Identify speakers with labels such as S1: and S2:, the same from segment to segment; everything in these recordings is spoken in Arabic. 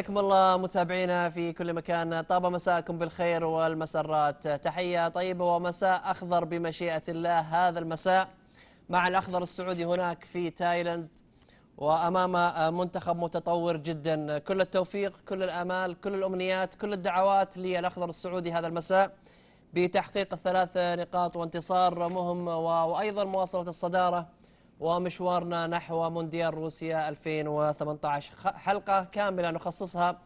S1: حياكم الله متابعينا في كل مكان. طاب مساءكم بالخير والمسرات. تحية طيبة ومساء أخضر بمشيئة الله. هذا المساء مع الأخضر السعودي هناك في تايلاند وأمام منتخب متطور جدا. كل التوفيق كل الآمال كل الأمنيات كل الدعوات للأخضر السعودي هذا المساء بتحقيق الثلاث نقاط وانتصار مهم وأيضا مواصلة الصدارة ومشوارنا نحو مونديال روسيا 2018 خ- حلقة كاملة نخصصها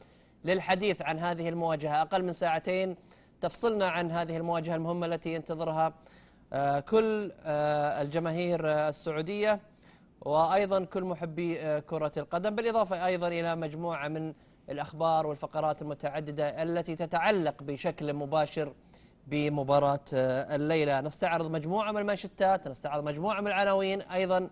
S1: للحديث عن هذه المواجهة. أقل من ساعتين تفصلنا عن هذه المواجهة المهمة التي ينتظرها آه، كل آه، الجماهير آه، السعودية وأيضا كل محبي كرة القدم بالإضافة أيضا إلى مجموعة من الأخبار والفقرات المتعددة التي تتعلق بشكل مباشر بمباراة آه، الليلة. نستعرض مجموعة من المانشتات نستعرض مجموعة من العناوين أيضا.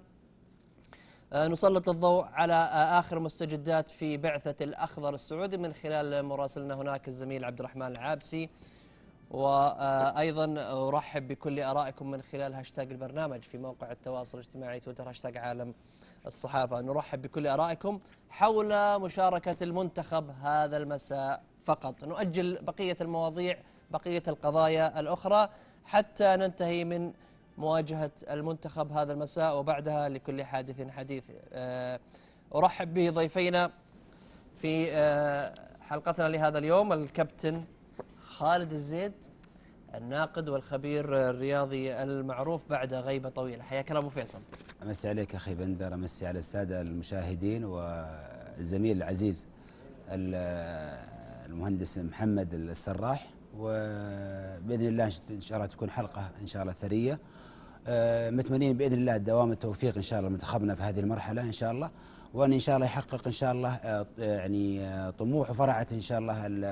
S1: آه، نسلط الضوء على آه، آخر المستجدات في بعثة الأخضر السعودي من خلال مراسلنا هناك الزميل عبد الرحمن العابسي وأيضا أرحب بكل آرائكم من خلال هاشتاج البرنامج في موقع التواصل الاجتماعي تويتر هاشتاج عالم الصحافة. نرحب بكل آرائكم حول مشاركة المنتخب هذا المساء فقط. نؤجل بقية المواضيع بقية القضايا الأخرى حتى ننتهي من مواجهة المنتخب هذا المساء وبعدها لكل حادث حديث. آه، أرحب بضيفينا في آه، حلقتنا لهذا اليوم الكابتن خالد الزيد الناقد والخبير الرياضي المعروف بعد غيبة طويلة. حياك الله أبو فيصل.
S2: أمسي عليك أخي بندر أمسي على السادة المشاهدين والزميل العزيز ال- المهندس محمد السراح. وبإذن الله إن شاء الله تكون حلقة إن شاء الله ثرية. آه، متمنين بإذن الله دوام التوفيق إن شاء الله منتخبنا في هذه المرحلة إن شاء الله. وأن إن شاء الله يحقق إن شاء الله آه، يعني آه، طموح وفرعه إن شاء الله ال-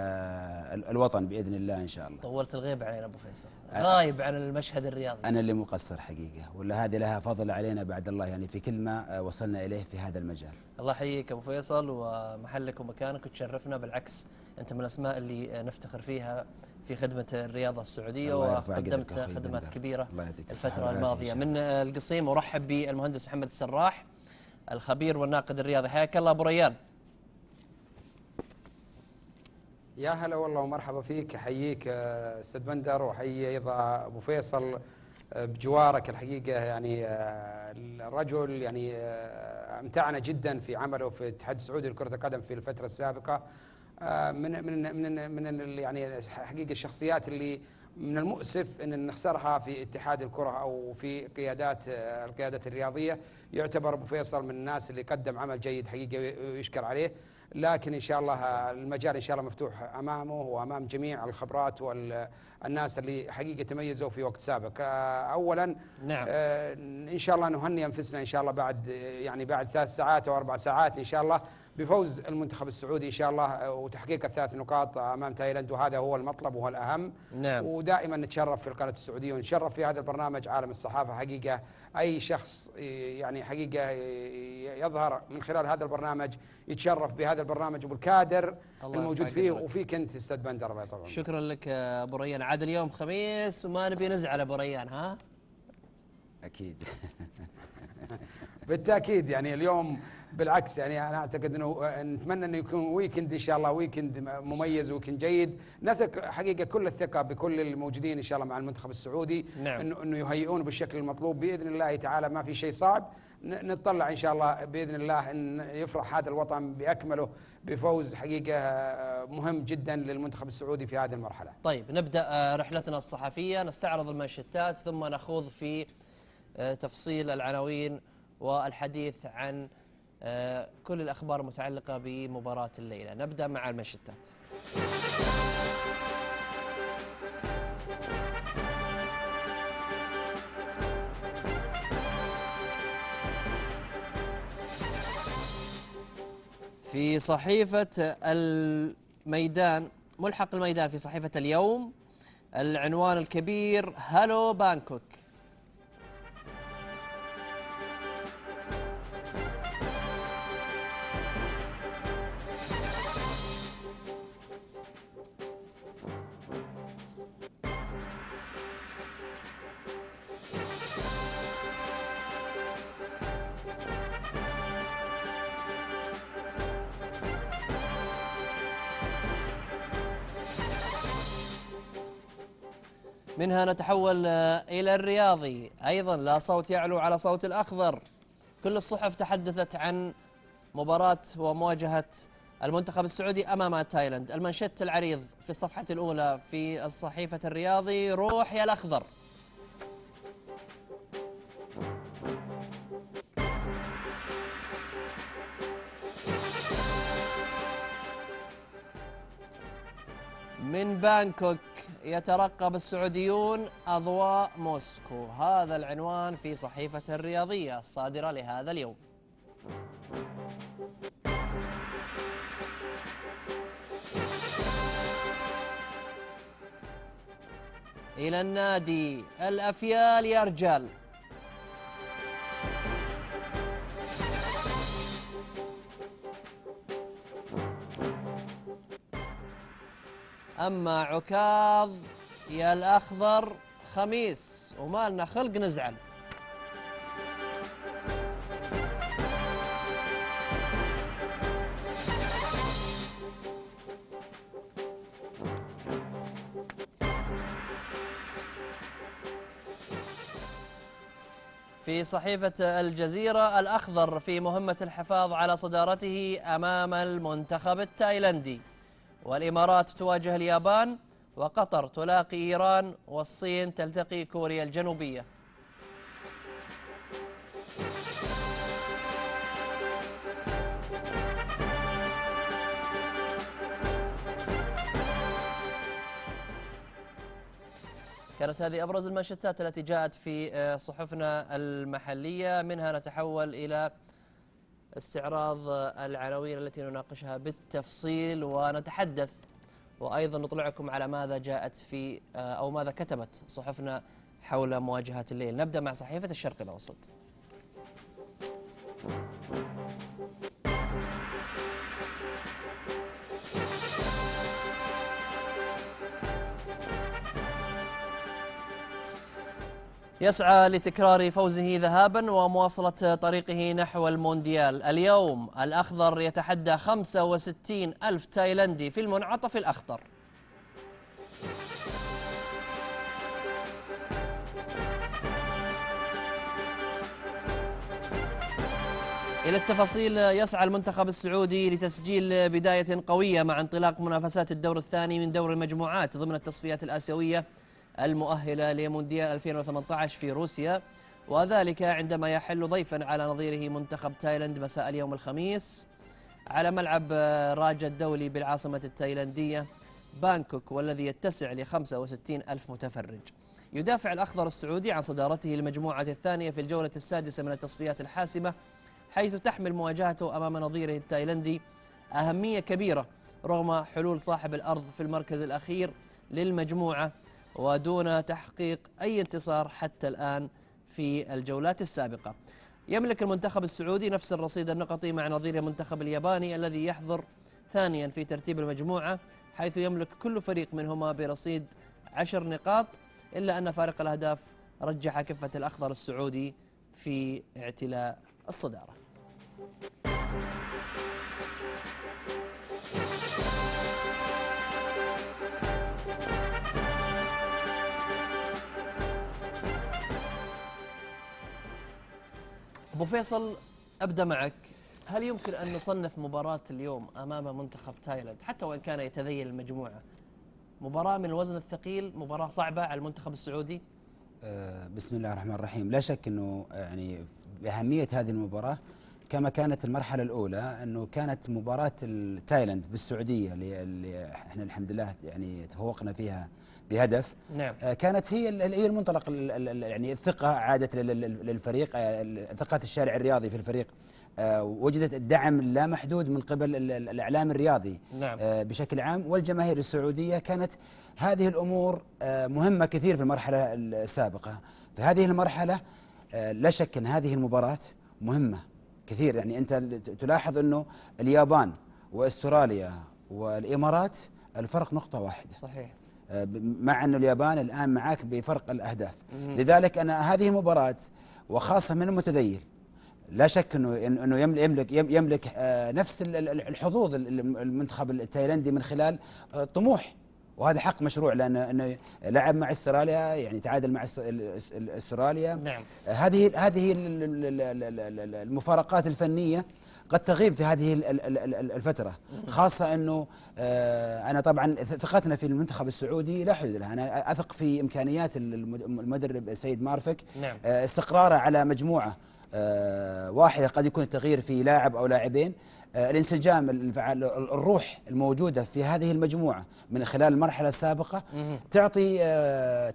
S2: ال- الوطن بإذن الله إن شاء الله.
S1: طولت الغيبة علينا أبو فيصل. غايب عن المشهد الرياضي.
S2: أنا اللي مقصر حقيقة ولا هذه لها فضل علينا بعد الله يعني في كل ما آه، وصلنا إليه في هذا المجال.
S1: الله يحييك أبو فيصل ومحلك ومكانك وتشرفنا بالعكس. أنت من الأسماء اللي نفتخر فيها في خدمة
S2: الرياضة السعودية
S1: وقدمت خدمات
S2: بندر. كبيرة
S1: الفترة
S2: الماضية.
S1: من القصيم أرحب بالمهندس محمد السراح. الخبير والناقد الرياضي حياك الله أبو ريان.
S3: يا هلا والله ومرحبا فيك. احييك آه، أستاذ بندر واحيي أيضا أبو فيصل آه، بجوارك الحقيقة. يعني آه، الرجل يعني أمتعنا جدا في عمله في الاتحاد السعودي لكرة القدم في الفترة السابقة. من من من من يعني حقيقة الشخصيات اللي من المؤسف إن نخسرها في اتحاد الكرة أو في قيادات القيادات الرياضية. يعتبر أبو فيصل من الناس اللي قدم عمل جيد حقيقه ويشكر عليه. لكن إن شاء الله المجال إن شاء الله مفتوح أمامه وأمام جميع الخبرات والناس اللي حقيقه تميزوا في وقت سابق. آه، اولا
S1: نعم.
S3: آه، إن شاء الله نهني أنفسنا إن شاء الله بعد يعني بعد ثلاث ساعات أو أربع ساعات إن شاء الله. بفوز المنتخب السعودي إن شاء الله آه، وتحقيق الثلاث نقاط أمام تايلاند. وهذا هو المطلب وهو الأهم.
S1: نعم.
S3: ودائما نتشرف في القناة السعودية ونتشرف في هذا البرنامج. عالم الصحافة حقيقة أي شخص يعني حقيقة يظهر من خلال هذا البرنامج يتشرف بهذا البرنامج وبالكادر
S1: الله
S3: الموجود فيه.
S1: قدرك.
S3: وفيك انت أستاذ بندر الله يطول.
S1: شكرا لك أبو ريان. عاد اليوم خميس وما نبي نزعل أبو ريان ها؟
S2: أكيد.
S3: بالتأكيد يعني اليوم بالعكس يعني أنا أعتقد إنه آه، نتمنى إنه يكون ويكند إن شاء الله ويكند مميز ويكند جيد. نثق حقيقة كل الثقة بكل الموجودين إن شاء الله مع المنتخب السعودي.
S1: نعم.
S3: إنه إنه يهيئون بالشكل المطلوب بإذن الله تعالى ما في شيء صعب. نتطلع إن شاء الله بإذن الله إن يفرح هذا الوطن بأكمله بفوز حقيقة آه، مهم جدا للمنتخب السعودي في هذه المرحلة.
S1: طيب نبدأ آه، رحلتنا الصحفية. نستعرض المانشيتات ثم نخوض في تفصيل العناوين والحديث عن كل الأخبار المتعلقه بمباراة الليلة. نبدأ مع المانشيتات في صحيفة الميدان ملحق الميدان في صحيفة اليوم العنوان الكبير هلو بانكوك منها نتحول آه، إلى الرياضي. أيضا لا صوت يعلو على صوت الأخضر. كل الصحف تحدثت عن مباراة ومواجهة المنتخب السعودي أمام تايلاند. المنشط العريض في الصفحة الأولى في الصحيفة الرياضي. روح يا الأخضر. من بانكوك يترقب السعوديون أضواء موسكو. هذا العنوان في صحيفة الرياضية الصادرة لهذا اليوم. إلى النادي الأفيال يا رجال. أما عكاظ يا الأخضر خميس وما لنا خلق نزعل. في صحيفة الجزيرة الأخضر في مهمة الحفاظ على صدارته أمام المنتخب التايلندي. والإمارات تواجه اليابان وقطر تلاقي إيران والصين تلتقي كوريا الجنوبية. كانت هذه أبرز المانشيتات التي جاءت في آه، صحفنا المحلية. منها نتحول إلى استعراض العناوين التي نناقشها بالتفصيل ونتحدث وأيضا نطلعكم على ماذا جاءت في أو ماذا كتبت صحفنا حول مواجهات الليل. نبدأ مع صحيفة الشرق الأوسط. يسعى لتكرار فوزه ذهابا ومواصلة طريقه نحو المونديال. اليوم الأخضر يتحدى 65 ألف تايلندي في المنعطف الأخضر. إلى التفاصيل يسعى المنتخب السعودي لتسجيل بداية قوية مع انطلاق منافسات الدور الثاني من دور المجموعات ضمن التصفيات الآسيوية. المؤهلة لمونديال 2018 في روسيا وذلك عندما يحل ضيفا على نظيره منتخب تايلاند مساء اليوم الخميس. على ملعب راجا الدولي بالعاصمة التايلاندية بانكوك والذي يتسع ل 65 ألف متفرج. يدافع الأخضر السعودي عن صدارته للمجموعة الثانية في الجولة السادسة من التصفيات الحاسمة حيث تحمل مواجهته أمام نظيره التايلندي أهمية كبيرة رغم حلول صاحب الأرض في المركز الأخير للمجموعة ودون تحقيق أي انتصار حتى الآن في الجولات السابقة. يملك المنتخب السعودي نفس الرصيد النقطي مع نظيره المنتخب الياباني الذي يحضر ثانيا في ترتيب المجموعة حيث يملك كل فريق منهما برصيد عشر نقاط إلا أن فارق الأهداف رجح كفة الأخضر السعودي في اعتلاء الصدارة. أبو فيصل أبدأ معك. هل يمكن أن نصنف مباراة اليوم أمام منتخب تايلاند؟ حتى وإن كان يتذيل المجموعة. مباراة من الوزن الثقيل مباراة صعبة على المنتخب السعودي.
S2: آه، بسم الله الرحمن الرحيم. لا شك إنه يعني بأهمية هذه المباراة كما كانت المرحلة الأولى إنه كانت مباراة تايلاند بالسعودية اللي إحنا الحمد لله يعني تفوقنا فيها بهدف.
S1: نعم.
S2: آه، كانت هي هي المنطلق ال- ال- ال- يعني الثقة عادت لل- لل- للفريق آه، ثقة الشارع الرياضي في الفريق. آه، وجدت الدعم اللامحدود من قبل ال- ال- الإعلام الرياضي.
S1: نعم.
S2: بشكل عام. والجماهير السعودية كانت هذه الأمور مهمة كثير في المرحلة السابقة. في هذه المرحله لا شك أن هذه المباراة مهمة كثير. يعني أنت تلاحظ أنه اليابان وأستراليا والإمارات الفرق نقطة واحدة.
S1: صحيح.
S2: مع أن اليابان الآن معك بفرق الأهداف. لذلك أنا هذه المباراة وخاصة من المتذيل لا شك انه إنه يمل- يملك يم- يملك آه، نفس ال- ال- الحظوظ ال- المنتخب التايلندي من خلال آه، طموح. وهذا حق مشروع لأنه إنه لعب مع استراليا يعني تعادل مع است- ال- ال- استراليا.
S1: نعم.
S2: هذه هذه ال- ال- ال- ال- ال- ال- المفارقات الفنية قد تغيب في هذه ال- ال- ال- ال- الفترة. خاصة إنه آه، أنا طبعا ثقتنا في المنتخب السعودي لا حدود لها. أنا أثق في إمكانيات المد- المدرب السيد مارفك.
S1: نعم.
S2: آه، استقراره على مجموعة آه، واحدة قد يكون التغيير في لاعب أو لاعبين. الانسجام الفعال الروح الموجودة في هذه المجموعة من خلال المرحلة السابقة تعطي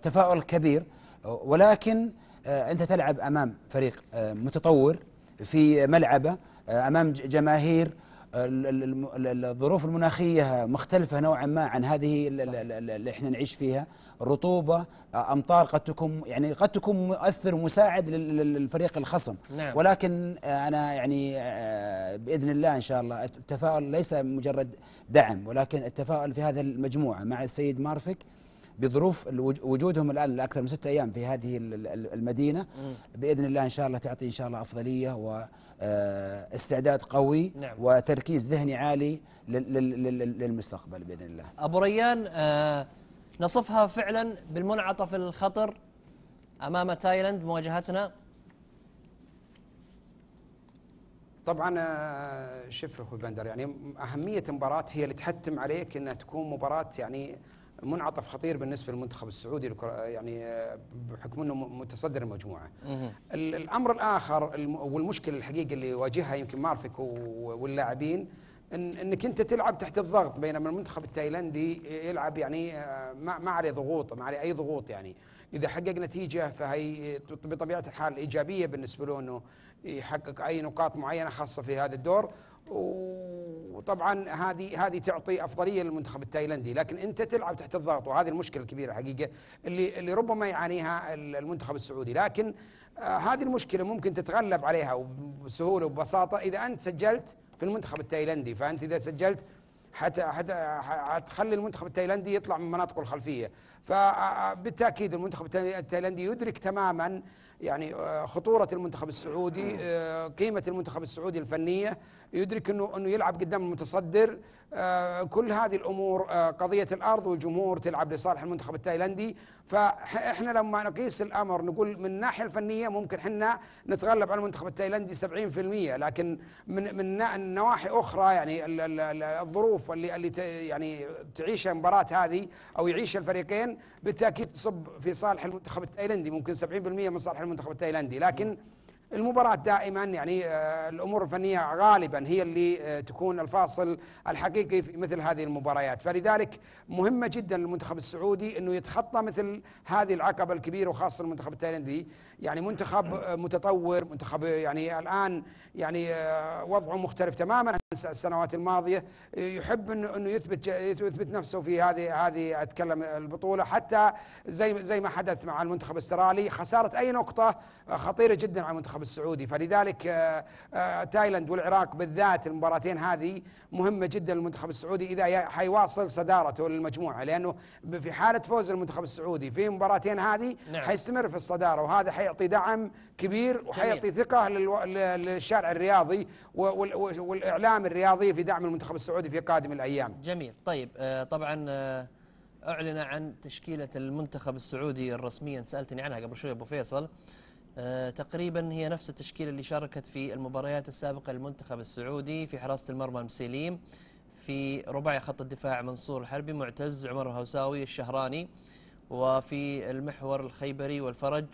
S2: تفاؤل كبير. ولكن أنت تلعب أمام فريق متطور في ملعبه. أمام ج- جماهير ال- الظروف المناخية مختلفة نوعا ما عن هذه ال- ال- ال- اللي إحنا نعيش فيها. الرطوبة آه، أمطار قد تكون يعني قد تكون مؤثر ومساعد لل- لل- للفريق الخصم.
S1: نعم.
S2: ولكن آه، أنا يعني آه، بإذن الله إن شاء الله التفاؤل ليس مجرد دعم ولكن التفاؤل في هذه المجموعة مع السيد مارفك بظروف وجودهم الآن لأكثر من ستة أيام في هذه ال- ال- المدينة. بإذن الله إن شاء الله تعطي إن شاء الله أفضلية واستعداد قوي
S1: نعم.
S2: وتركيز ذهني عالي لل- لل- لل- للمستقبل بإذن الله
S1: أبو ريان آه نصفها فعلا بالمنعطف الخطر أمام تايلاند مواجهتنا
S3: طبعا آه، شوف أخوي بندر يعني أهمية المباراة هي اللي تحتم عليك إنها تكون مباراة يعني منعطف خطير بالنسبة للمنتخب السعودي يعني آه، بحكم إنه متصدر المجموعة. ال- الأمر الآخر الم- والمشكلة الحقيقة اللي يواجهها يمكن مارفك واللاعبين إن إنك أنت تلعب تحت الضغط بينما المنتخب التايلندي يلعب يعني آه، ما ما عليه ضغوط ما عليه أي ضغوط يعني. إذا حقق نتيجة فهي بطبيعة الحال إيجابية بالنسبة له إنه يحقق أي نقاط معينة خاصة في هذا الدور. وطبعا هذه هذه تعطي أفضلية للمنتخب التايلندي لكن أنت تلعب تحت الضغط وهذه المشكلة الكبيرة حقيقة اللي اللي ربما يعانيها المنتخب السعودي. لكن آه هذه المشكلة ممكن تتغلب عليها بسهولة وببساطة إذا أنت سجلت في المنتخب التايلندي. فأنت إذا سجلت حتى حتى حتخلي المنتخب التايلندي يطلع من مناطقه الخلفية. فبالتأكيد المنتخب التاي- التايلندي يدرك تماما يعني آه، خطورة المنتخب السعودي آه، قيمة المنتخب السعودي الفنية. يدرك انه إنه يلعب قدام المتصدر. آه، كل هذه الأمور قضية الأرض والجمهور تلعب لصالح المنتخب التايلندي. فإحنا لما نقيس الأمر نقول من الناحية الفنية ممكن إحنا نتغلب على المنتخب التايلندي 70% لكن من من نواحي أخرى يعني ال- ال- ال- الظروف اللي اللي يعني تعيشها المباراة هذه أو يعيشها الفريقين بالتأكيد تصب في صالح المنتخب التايلندي ممكن 70% من صالح المنتخب التايلندي. لكن المباراة دائما يعني آه، الأمور الفنية غالبا هي اللي آه، تكون الفاصل الحقيقي في مثل هذه المباريات، فلذلك مهمه جدا للمنتخب السعودي إنه يتخطى مثل هذه العقبة الكبيرة وخاصة المنتخب التايلندي، يعني منتخب آه، متطور، منتخب يعني الآن يعني وضعه مختلف تماما. السنوات الماضية يحب انه إنه يثبت يثبت نفسه في هذه هذه أتكلم البطولة. حتى زي زي ما حدث مع المنتخب الأسترالي خسارة أي نقطة خطيرة جدا على المنتخب السعودي. فلذلك آه، آه، تايلاند والعراق بالذات المباراتين هذه مهمة جدا للمنتخب السعودي إذا حيواصل صدارته للمجموعة لأنه في حالة فوز المنتخب السعودي في المباراتين هذه
S1: نعم.
S3: حيستمر في الصدارة وهذا حيعطي دعم كبير وحيعطي ثقة للشارع الرياضي وال... الرياضي في دعم المنتخب السعودي في قادم الأيام.
S1: جميل. طيب آه، طبعا آه، أعلن عن تشكيلة المنتخب السعودي رسميا سألتني عنها قبل شوي أبو فيصل. آه، تقريبا هي نفس التشكيلة اللي شاركت في المباريات السابقة للمنتخب السعودي في حراسة المرمى المسيليم في رباعي خط الدفاع منصور الحربي معتز عمر الهوساوي الشهراني وفي المحور الخيبري والفرج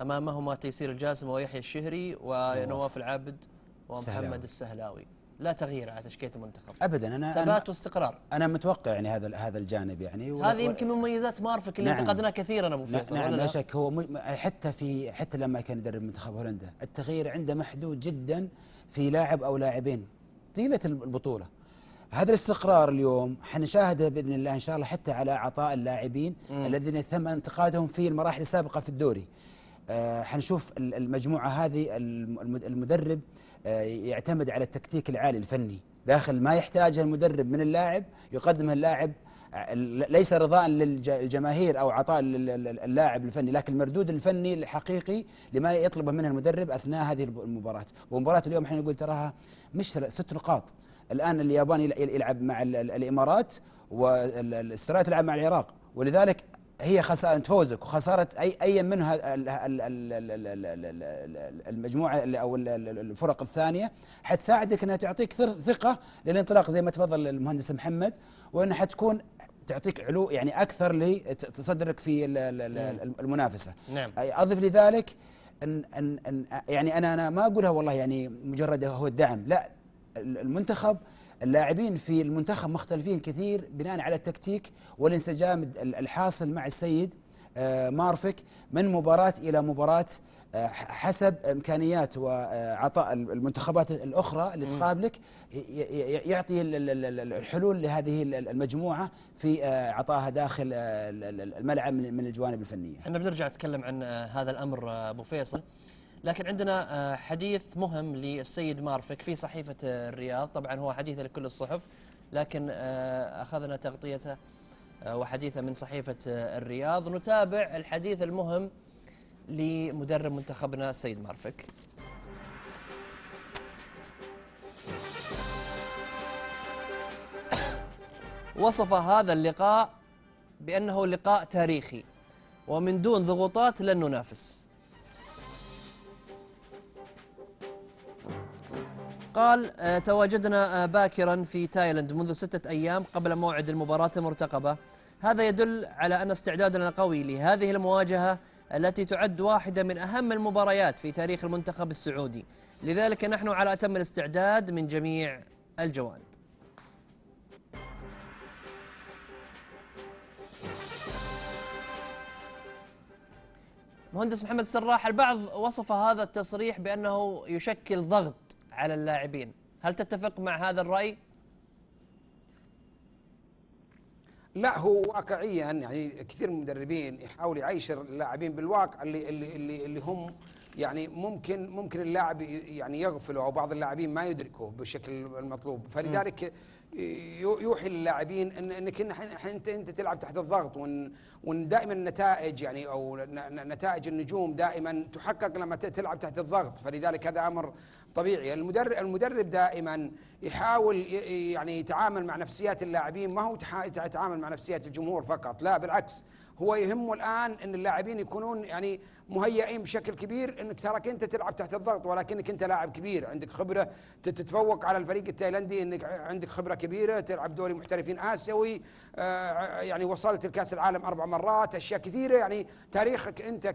S1: أمامهما تيسير الجاسم ويحيى الشهري ونواف العابد ومحمد
S2: السهلاوي.
S1: لا تغيير على تشكيلة المنتخب.
S2: ابدا أنا
S1: ثبات واستقرار.
S2: أنا متوقع يعني هذا هذا الجانب يعني
S1: هذه يمكن من مميزات مارفك اللي
S2: نعم.
S1: انتقدناه كثيرا
S2: أبو
S1: فيصل
S2: نعم لا؟ شك هو حتى في حتى لما كان يدرب منتخب هولندا التغيير عنده محدود جدا في لاعب أو لاعبين طيلة البطولة. هذا الاستقرار اليوم حنشاهده بإذن الله إن شاء الله حتى على عطاء اللاعبين الذين تم انتقادهم في المراحل السابقة في الدوري. آه، حنشوف ال- المجموعة هذه الم- المد- المدرب يعتمد على التكتيك العالي الفني. داخل ما يحتاجه المدرب من اللاعب يقدمه اللاعب ع- ليس رضاء للجماهير أو عطاء لل- لل- اللاعب الفني لكن المردود الفني الحقيقي لما يطلبه منه المدرب أثناء هذه المباراة. ومباراة اليوم إحنا نقول تراها مش ست نقاط. الآن اليابان يل- يلعب مع ال- ال- الإمارات والاستراليا تلعب مع العراق. ولذلك هي خسارة فوزك وخسارة أي أي منها المجموعة أو الفرق الثانية حتساعدك أنها تعطيك ثقة للانطلاق زي ما تفضل المهندس محمد وأنها حتكون تعطيك علو يعني أكثر لتصدرك في المنافسة
S1: نعم.
S2: أضف لذلك أن, أن, أن يعني أنا أنا ما أقولها والله يعني مجرد هو الدعم لا المنتخب اللاعبين في المنتخب مختلفين كثير بناء على التكتيك والانسجام ال- الحاصل مع السيد آه، مارفك من مباراة إلى مباراة آه، حسب إمكانيات وعطاء المنتخبات الأخرى اللي تقابلك يعطي ال- ال- ال- الحلول لهذه ال- المجموعة في آه، عطائها داخل ال- ال- الملعب من الجوانب الفنية.
S1: إحنا بنرجع نتكلم عن هذا الأمر أبو فيصل. لكن عندنا آه، حديث مهم للسيد مارفك في صحيفة آه، الرياض. طبعا هو حديث لكل الصحف لكن آه، أخذنا تغطيته وحديثه من صحيفة آه، الرياض. نتابع الحديث المهم لمدرب منتخبنا السيد مارفك. وصف هذا اللقاء بأنه لقاء تاريخي ومن دون ضغوطات لن ننافس. قال آه، تواجدنا آه، باكرا في تايلاند منذ ستة أيام قبل موعد المباراة المرتقبة هذا يدل على أن استعدادنا قوي لهذه المواجهة التي تعد واحدة من أهم المباريات في تاريخ المنتخب السعودي. لذلك نحن على أتم الاستعداد من جميع الجوانب. مهندس محمد سراح البعض وصف هذا التصريح بأنه يشكل ضغط على اللاعبين هل تتفق مع هذا الرأي؟
S3: لا هو واقعيا يعني كثير من المدربين يحاول يعيش اللاعبين بالواقع اللي اللي اللي, اللي هم يعني ممكن ممكن اللاعب يعني يغفلوا أو بعض اللاعبين ما يدركوا بالشكل المطلوب فلذلك يو- يوحي للاعبين ان إنك انت إنت تلعب تحت الضغط وان وإن دائما النتائج يعني أو نتائج النجوم دائما تحقق لما تلعب تحت الضغط. فلذلك هذا أمر طبيعي. المدرب المدرب دائما يحاول يعني يتعامل مع نفسيات اللاعبين. ما هو يتعامل مع نفسيات الجمهور فقط. لا بالعكس. هو يهمه الآن إن اللاعبين يكونون يعني مهيئين بشكل كبير إنك تراك أنت تلعب تحت الضغط ولكنك أنت لاعب كبير. عندك خبرة تتفوق على الفريق التايلندي إنك عندك خبرة كبيرة تلعب دوري محترفين آسيوي آه، يعني وصلت الكاس العالم أربع مرات أشياء كثيرة. يعني تاريخك أنت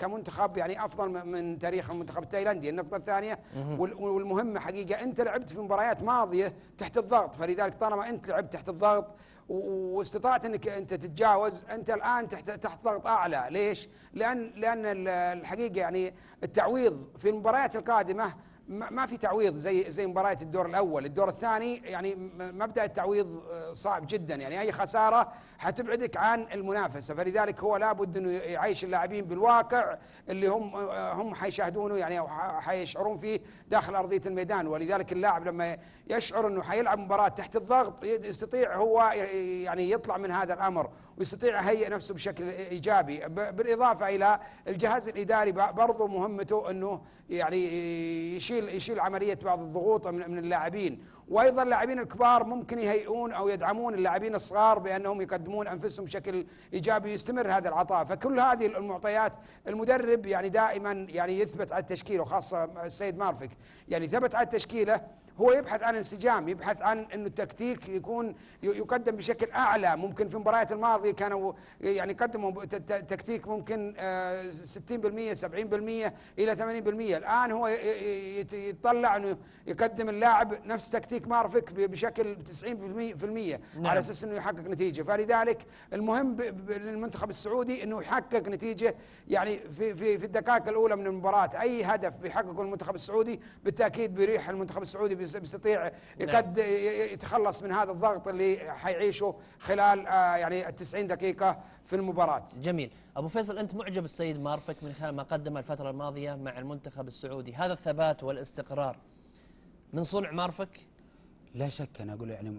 S3: كمنتخب يعني أفضل من- تاريخ المنتخب التايلندي. النقطة الثانية وال- والمهمة حقيقة أنت لعبت في مباريات ماضية تحت الضغط. فلذلك طالما أنت لعبت تحت الضغط واستطعت إنك أنت تتجاوز أنت الآن تحت تحت ضغط أعلى. ليش؟ لأن لأن ال- الحقيقة يعني التعويض في المباريات القادمة ما في تعويض زي زي مباريات الدور الأول، الدور الثاني يعني مبدأ التعويض آه، صعب جدا. يعني أي خسارة حتبعدك عن المنافسة. فلذلك هو لابد إنه يعيش اللاعبين بالواقع اللي هم هم حيشاهدونه يعني أو حيشعرون فيه داخل أرضية الميدان. ولذلك اللاعب لما يشعر إنه حيلعب مباراة تحت الضغط يستطيع هو يعني يطلع من هذا الأمر ويستطيع يهيئ نفسه بشكل إيجابي. بالإضافة إلى الجهاز الإداري برضه مهمته إنه يعني يشيل يشيل عملية بعض الضغوط من اللاعبين. وأيضا اللاعبين الكبار ممكن يهيئون أو يدعمون اللاعبين الصغار بأنهم يقدمون أنفسهم بشكل إيجابي يستمر هذا العطاء. فكل هذه المعطيات المدرب يعني دائما يعني يثبت على التشكيله وخاصة السيد مارفك. يعني ثبت على التشكيلة هو يبحث عن انسجام يبحث عن إنه التكتيك يكون يقدم بشكل أعلى. ممكن في المباريات الماضية كانوا يعني قدموا تكتيك ممكن آه، 60% 70% إلى 80% الآن هو يتطلع إنه يقدم اللاعب نفس تكتيك مارفك بشكل 90% في المية
S1: نعم.
S3: على أساس إنه يحقق نتيجة. فلذلك المهم للمنتخب السعودي إنه يحقق نتيجة يعني في في في الدقائق الأولى من المباراة. أي هدف بيحققه المنتخب السعودي بالتأكيد بيريح المنتخب السعودي بيستطيع يقد ي- يتخلص من هذا الضغط اللي حيعيشه خلال آه، يعني ال 90 دقيقة في المباراة.
S1: جميل. أبو فيصل أنت معجب السيد مارفك من خلال ما قدم الفترة الماضية مع المنتخب السعودي. هذا الثبات والاستقرار من صنع مارفك؟
S2: لا شك أنا أقول يعني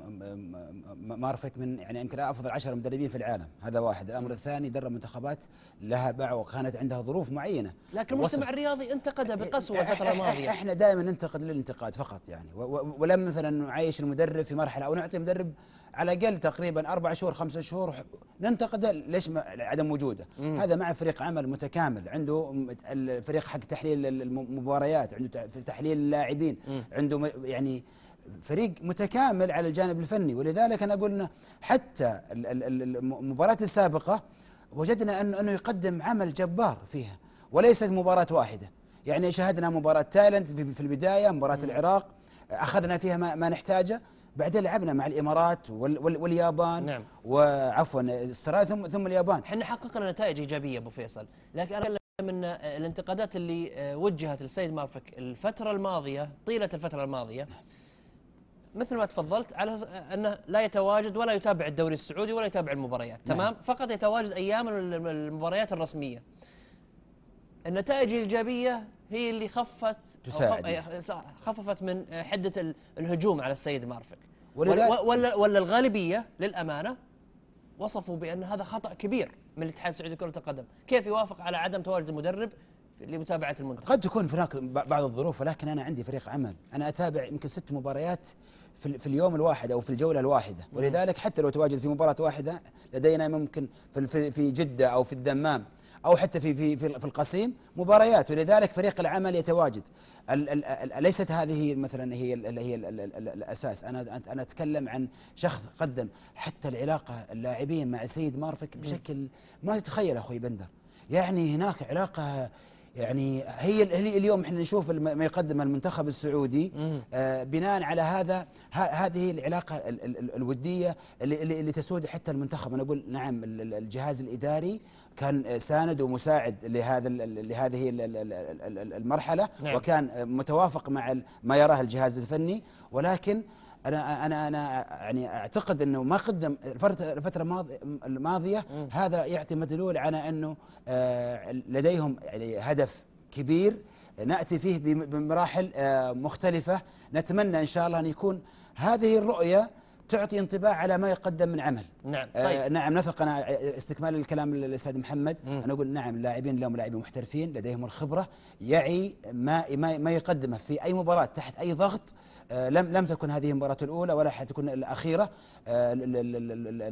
S2: مارفك من يعني يمكن أفضل عشر مدربين في العالم. هذا واحد. الأمر الثاني درب منتخبات لها باع وكانت عندها ظروف معينة.
S1: لكن المجتمع. الرياضي انتقدها بقسوة
S2: الفترة
S1: الماضية.
S2: إحنا دائما ننتقد للانتقاد فقط يعني. ولم مثلا نعيش المدرب في مرحلة أو نعطي المدرب على الأقل تقريبا أربع شهور خمسة شهور ننتقده. ليش عدم وجوده؟ هذا مع فريق عمل متكامل. عنده الفريق حق تحليل المباريات عنده تحليل اللاعبين. عنده يعني فريق متكامل على الجانب الفني. ولذلك أنا أقول إنه حتى ال- ال- ال- المباراة السابقة وجدنا انه أنه يقدم عمل جبار فيها وليست مباراة واحدة. يعني شاهدنا مباراة تايلاند في البداية مباراة العراق أخذنا فيها ما, ما نحتاجه بعدين لعبنا مع الإمارات وال وال واليابان
S1: نعم.
S2: وعفوا استراليا ثم ثم اليابان.
S1: إحنا حققنا نتائج إيجابية أبو فيصل لكن أنا من الانتقادات اللي وجهت للسيد مارفك الفترة الماضية طيلة الفترة الماضية مثل ما تفضلت على أنه لا يتواجد ولا يتابع الدوري السعودي ولا يتابع المباريات
S2: نعم.
S1: تمام فقط يتواجد أيام الم- المباريات الرسمية النتائج الإيجابية هي اللي خفت
S2: تساعد.
S1: خف- خففت من حدة ال- الهجوم على السيد مارفك ولا ولا, ولا الغالبية للأمانة وصفوا بان هذا خطأ كبير من الاتحاد السعودي لكرة القدم، كيف يوافق على عدم تواجد المدرب لمتابعة المنتخب؟
S2: قد تكون هناك بعض الظروف ولكن أنا عندي فريق عمل أنا أتابع يمكن ست مباريات في, ال- في اليوم الواحد أو في الجولة الواحدة. ولذلك حتى لو تواجد في مباراة واحدة لدينا ممكن في في, في جدة أو في الدمام أو حتى في في في, القصيم مباريات. ولذلك فريق العمل يتواجد. ليست هذه مثلا هي ال هي ال ال ال الأساس. أنا أنا أتكلم عن شخص قدم حتى العلاقة اللاعبين مع السيد مارفك بشكل ما تتخيل أخوي بندر. يعني هناك علاقة يعني هي اليوم إحنا نشوف ما يقدم المنتخب السعودي آه بناء على هذا هذه العلاقة ال- ال- ال- الودية اللي, اللي, اللي تسود حتى المنتخب أنا أقول نعم ال- ال- الجهاز الإداري كان ساند ومساعد لهذا لهذه ال- ال- ال- ال- ال- المرحلة
S1: نعم.
S2: وكان متوافق مع ما يراه الجهاز الفني ولكن أنا أنا أنا يعني أعتقد إنه ما قدم الفترة الفترة الماض- الماضية هذا يعطي مدلول على إنه آه، لديهم يعني هدف كبير نأتي فيه بم- بمراحل آه، مختلفة. نتمنى إن شاء الله أن يكون هذه الرؤية تعطي انطباع على ما يقدم من عمل.
S1: نعم
S2: آه
S1: طيب.
S2: نعم نثق أنا استكمال الكلام للأستاذ محمد. أنا أقول نعم اللاعبين اليوم لاعبين محترفين لديهم الخبرة يعي ما ما, ما يقدمه في أي مباراة تحت أي ضغط. آه لم لم تكن هذه المباراة الأولى ولا حتكون الأخيرة. آه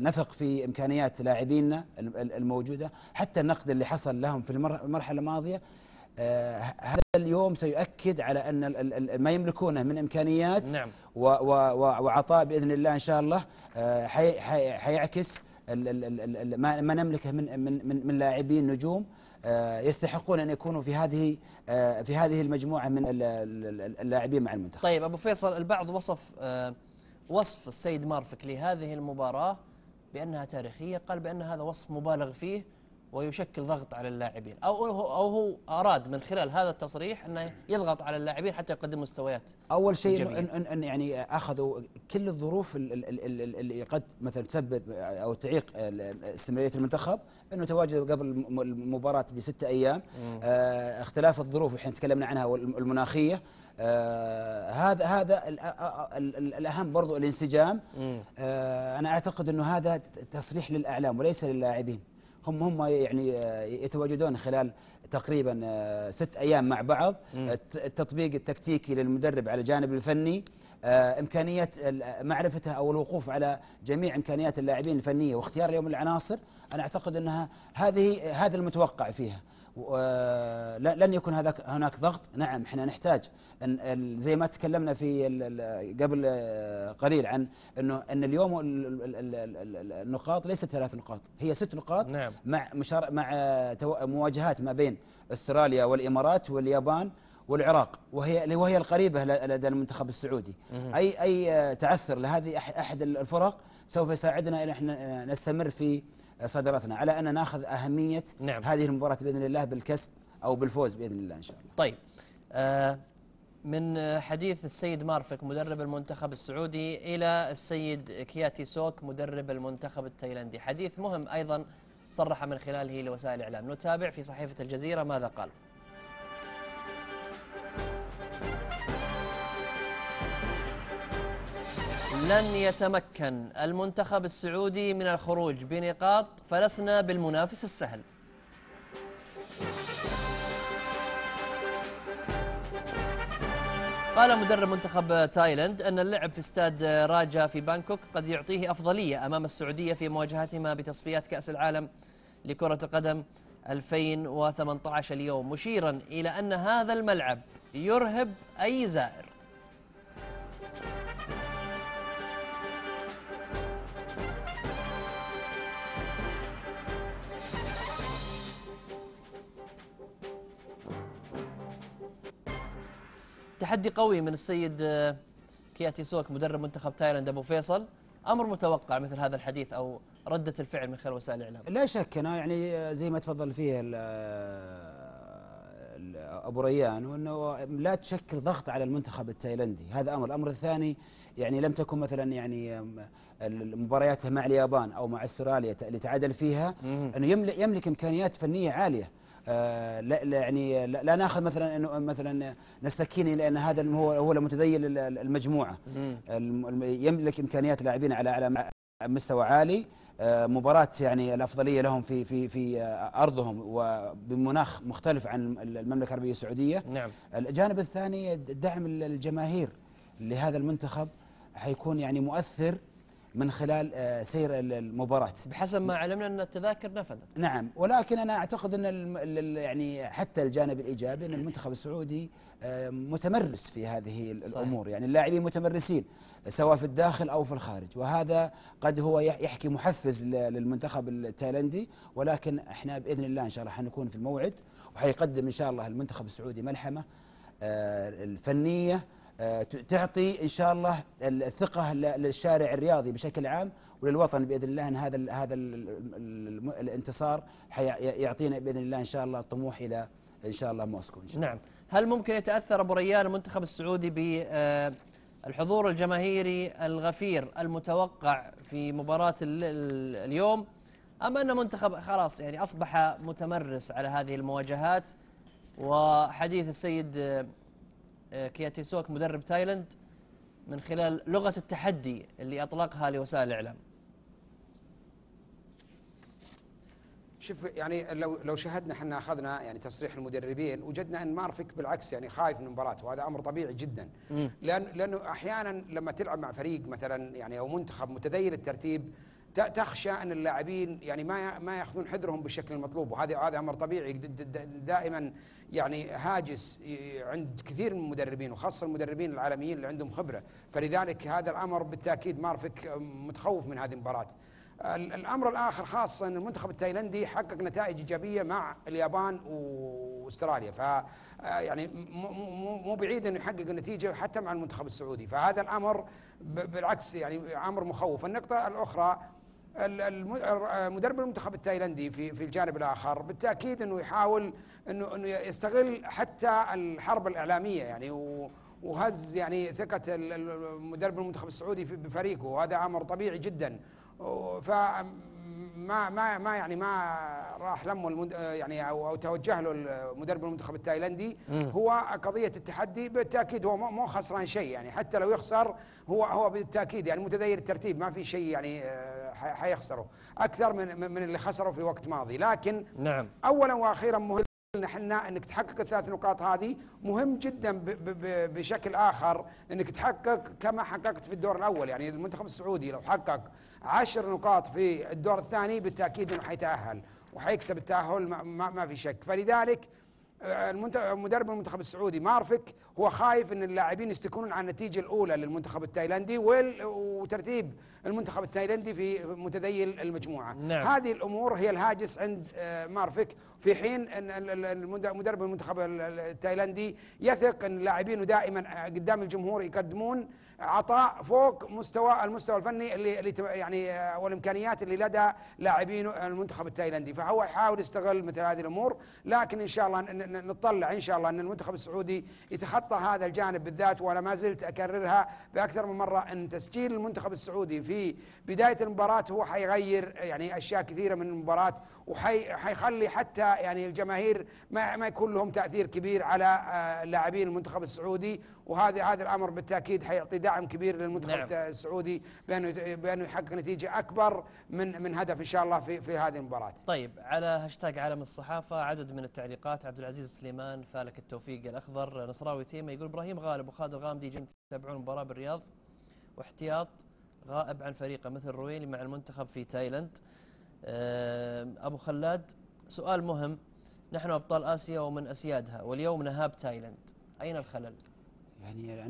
S2: نثق في إمكانيات لاعبينا ال- ال- الموجودة. حتى النقد اللي حصل لهم في المر- المرحلة الماضية آه هذا اليوم سيؤكد على ال- ما يملكونه من إمكانيات
S1: نعم.
S2: وعطاء بإذن الله إن شاء الله آه، حي- حي- حيعكس ما نملكه من من من, لاعبين نجوم آه، يستحقون أن يكونوا في هذه آه، في هذه المجموعة من ال- ال- ال- اللاعبين مع المنتخب.
S1: طيب أبو فيصل البعض وصف آه، وصف السيد مارفك لهذه المباراة بأنها تاريخية قال بأن هذا وصف مبالغ فيه ويشكل ضغط على اللاعبين. أو هو أو هو أراد من خلال هذا التصريح أنه يضغط على اللاعبين حتى يقدم مستويات
S2: أول شيء. إن, إن, إن يعني أخذوا كل الظروف ال- ال- ال- ال- اللي قد مثلا تسبب أو تعيق استمرارية المنتخب إنه تواجد قبل الم- المباراة بستة أيام. آه اختلاف الظروف اللي إحنا تكلمنا عنها والم- المناخية. آه هذا هذا ال- ال- ال- الأهم برضو الانسجام. آه أنا أعتقد إنه هذا تصريح للأعلام وليس للاعبين. هم هم يعني آه، يتواجدون خلال تقريبا آه، ست أيام مع بعض. الت- التطبيق التكتيكي للمدرب على الجانب الفني. آه، إمكانية معرفته أو الوقوف على جميع إمكانيات اللاعبين الفنية واختيار اليوم العناصر. أنا أعتقد إنها هذه هذا المتوقع فيها. آه، لن يكون هذاك هناك ضغط. نعم إحنا نحتاج ان ال- زي ما تكلمنا في قبل آه، قليل عن انه أن اليوم ال- ال- ال- ال- ال- النقاط ليست ثلاث نقاط هي ست نقاط
S1: نعم.
S2: مع مشار مع آه، مواجهات ما بين أستراليا والإمارات واليابان والعراق وهي وهي القريبة لدى المنتخب السعودي. اي أي آه، تعثر لهذه أحد الفرق سوف يساعدنا إن إحنا آه، نستمر في صدارتنا على أن ناخذ أهمية
S1: نعم.
S2: هذه المباراة بإذن الله بالكسب أو بالفوز بإذن الله إن شاء الله.
S1: طيب آه من حديث السيد مارفك مدرب المنتخب السعودي إلى السيد كياتي سوك مدرب المنتخب التايلندي. حديث مهم أيضا صرح من خلاله لوسائل الاعلام نتابع في صحيفة الجزيرة ماذا قال. لن يتمكن المنتخب السعودي من الخروج بنقاط فلسنا بالمنافس السهل. قال مدرب منتخب تايلاند أن اللعب في استاد راجا في بانكوك قد يعطيه أفضلية أمام السعودية في مواجهتهما بتصفيات كأس العالم لكرة القدم 2018 اليوم مشيرا إلى أن هذا الملعب يرهب أي زائر. تحدي قوي من السيد آه، كياتي سوك مدرب منتخب تايلاند أبو فيصل. أمر متوقع مثل هذا الحديث أو ردة الفعل من خلال وسائل الإعلام.
S2: لا شك أنا يعني زي ما تفضل فيه ال- أبو ريان وأنه لا تشكل ضغط على المنتخب التايلندي هذا أمر. الأمر الثاني يعني لم تكن مثلا يعني المباريات مع اليابان أو مع أستراليا اللي تعادل فيها أنه يملك إمكانيات فنية عالية. آه، لا لا يعني لا, لا ناخذ مثلا إنه مثلا نستكيني لأن هذا هو هو المتذيل ال- ال- المجموعة. الم- الم- يملك إمكانيات لاعبين على على مستوى عالي. آه، مباراة يعني الأفضلية لهم في في في آه، أرضهم وبمناخ مختلف عن المملكة العربية السعودية.
S1: نعم.
S2: الجانب الثاني دعم الجماهير لهذا المنتخب حيكون يعني مؤثر من خلال آه، سير المباراة.
S1: بحسب ما علمنا أن التذاكر نفذت
S2: نعم ولكن أنا أعتقد أن الم- ال- ال- يعني حتى الجانب الإيجابي أن المنتخب السعودي آه، متمرس في هذه ال-
S1: صحيح.
S2: يعني اللاعبين متمرسين سواء في الداخل أو في الخارج. وهذا قد هو يح- يحكي محفز للمنتخب التايلندي. ولكن إحنا بإذن الله إن شاء الله حنكون في الموعد. وحيقدم إن شاء الله المنتخب السعودي ملحمة آه، الفنية ت- تعطي إن شاء الله الثقه للشارع الرياضي بشكل عام وللوطن بإذن الله إن هذا هذا ال ال الانتصار حيعطينا بإذن الله إن شاء الله الطموح إلى إن شاء الله موسكو إن شاء الله.
S1: نعم. هل ممكن يتأثر أبو ريان المنتخب السعودي بالحضور الجماهيري الغفير المتوقع في مباراة ال- ال- اليوم أم أن منتخب خلاص يعني أصبح متمرس على هذه المواجهات وحديث السيد آه، آه، كياتي سوك مدرب تايلاند من خلال لغة التحدي اللي أطلقها لوسائل الإعلام.
S3: شوف يعني لو لو شاهدنا إحنا أخذنا يعني تصريح المدربين وجدنا إن مارفك بالعكس يعني خايف من المباراه وهذا أمر طبيعي جدا. لأن لأنه أحيانا لما تلعب مع فريق مثلا يعني أو منتخب متذيل الترتيب تخشى أن اللاعبين يعني ما ما يأخذون حذرهم بالشكل المطلوب وهذا هذا أمر طبيعي. دائما يعني هاجس عند كثير من المدربين وخاصة المدربين العالميين اللي عندهم خبرة. فلذلك هذا الأمر بالتأكيد مارفك متخوف من هذه المباراة. ال- الأمر الآخر خاصه إن المنتخب التايلندي حقق نتائج إيجابية مع اليابان وأستراليا. ف آه، يعني مو بعيد إنه يحقق النتيجه حتى مع المنتخب السعودي. فهذا الأمر بالعكس يعني أمر مخوف. النقطة الأخرى مدرب المنتخب التايلندي في في الجانب الآخر بالتأكيد إنه يحاول انه إنه يستغل حتى الحرب الإعلامية يعني وهز يعني ثقة مدرب المنتخب السعودي في- بفريقه. وهذا أمر طبيعي جدا. ف ما ما ما يعني ما راح لمه المد... يعني أو أو توجه له مدرب المنتخب التايلندي هو قضية التحدي. بالتأكيد هو مو خسران شيء يعني حتى لو يخسر هو هو بالتأكيد يعني متدين الترتيب. ما في شيء يعني ح- حيخسره أكثر من من اللي خسره في وقت ماضي. لكن
S1: نعم.
S3: اولا وأخيرا مهم نحن إنك تحقق الثلاث نقاط هذه. مهم جدا بشكل آخر إنك تحقق كما حققت في الدور الأول. يعني المنتخب السعودي لو حقق عشر نقاط في الدور الثاني بالتأكيد إنه حيتأهل وحيكسب التأهل ما, ما, في شك. فلذلك مدرب المنتخب السعودي مارفك هو خايف إن اللاعبين يستكونون على النتيجة الأولى للمنتخب التايلندي وال- وترتيب المنتخب التايلندي في متذيل المجموعة
S1: نعم.
S3: هذه الأمور هي الهاجس عند آه، مارفك في حين إن مدرب المنتخب ال- ال- التايلندي يثق إن لاعبينه دائما قدام الجمهور يقدمون عطاء فوق مستوى المستوى الفني اللي, يعني آه، والإمكانيات اللي لدى لاعبين المنتخب التايلندي فهو يحاول يستغل مثل هذه الأمور لكن إن شاء الله نطلع إن شاء الله إن المنتخب السعودي يتخطى هذا الجانب بالذات وأنا ما زلت أكررها بأكثر من مرة إن تسجيل المنتخب السعودي في بداية المباراة هو حيغير يعني أشياء كثيرة من المباراة وحيخلي حتى يعني الجماهير ما, ما يكون لهم تأثير كبير على آه، لاعبين المنتخب السعودي وهذا هذا الأمر بالتأكيد حيعطي دعم كبير للمنتخب
S1: نعم.
S3: السعودي بأنه بأنه يحقق نتيجة أكبر من من هدف إن شاء الله في في هذه المباراة.
S1: طيب على هاشتاج عالم الصحافة عدد من التعليقات عبد العزيز سليمان فالك التوفيق الأخضر نصراوي تيمة يقول إبراهيم غالب وخالد الغامدي جن يتابعون المباراة بالرياض واحتياط غائب عن فريقه مثل رويلي مع المنتخب في تايلاند أبو خلاد سؤال مهم. نحن أبطال آسيا ومن أسيادها واليوم نهاب تايلاند. أين الخلل؟
S2: يعني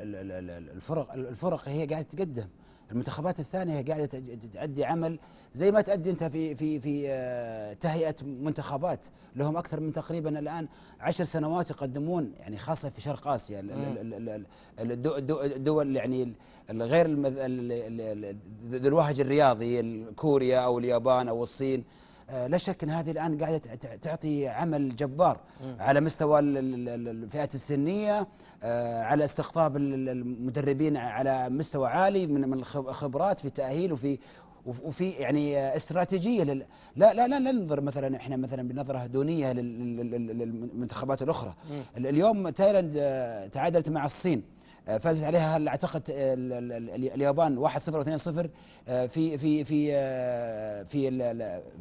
S2: ال- ال- ال- الفرق الفرق هي قاعدة تقدم. المنتخبات الثانية قاعدة تؤدي عمل زي ما تؤدي أنت في في في آه، تهيئة منتخبات. لهم أكثر من تقريبا الآن عشر سنوات يقدمون يعني خاصة في شرق آسيا ال- ال- ال- ال- ال- الدو- الدو- الدول يعني ال- ذو الوهج الرياضي كوريا أو اليابان أو الصين. لا شك إن هذه الآن قاعدة تعطي عمل جبار على مستوى ال- ال- ال- الفئات السنية آه، على استقطاب ال- ال- المدربين على مستوى عالي من من الخب- الخبرات في التاهيل وفي وف- وفي يعني آه، استراتيجية لل لا لا لا ننظر مثلا إحنا مثلا بنظرة دونيه لل- لل- لل- للمنتخبات الأخرى. ال- اليوم تايلاند آه، تعادلت مع الصين. آه، فازت عليها اعتقد ال- اليابان 1-0 و2-0 آه، في في في آه، في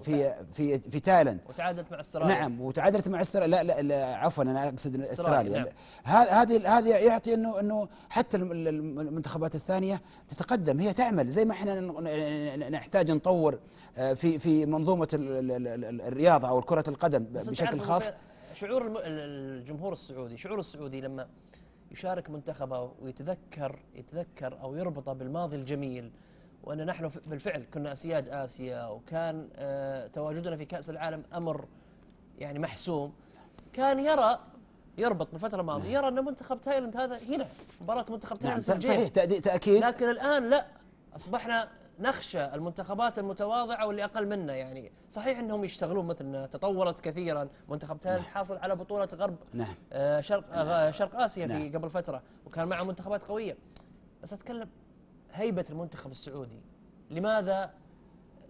S2: في في في تايلاند.
S1: وتعادلت مع إستراليا.
S2: نعم وتعادلت مع إستراليا. لا, لا, لا عفوا أنا
S1: أقصد
S2: إستراليا،
S1: نعم.
S2: هذه هذه يعطي إنه إنه حتى الم- الم- المنتخبات الثانية تتقدم هي تعمل. زي ما إحنا نحتاج نطور آه، في في منظومة ال- ال- ال- الرياضة أو كرة القدم بشكل خاص.
S1: شعور الجمهور السعودي شعور السعودي لما يشارك منتخبه ويتذكر يتذكر أو يربطه بالماضي الجميل. وأن نحن بالفعل كنا أسياد آسيا وكان آه، تواجدنا في كأس العالم أمر يعني محسوم. كان يرى يربط بالفترة الماضية يرى أن منتخب تايلاند هذا هنا مباراة منتخب
S2: نعم
S1: تايلاند الجيب.
S2: صحيح تأكيد.
S1: لكن الآن لا. أصبحنا نخشى المنتخبات المتواضعة واللي أقل منا يعني. صحيح إنهم يشتغلون مثلنا تطورت كثيرا. منتخب تايلاند حاصل على بطولة غرب
S2: نعم.
S1: آه، شرق آه، شرق آسيا في
S2: نعم.
S1: قبل فترة وكان معه منتخبات قوية. بس أتكلم هيبة المنتخب السعودي لماذا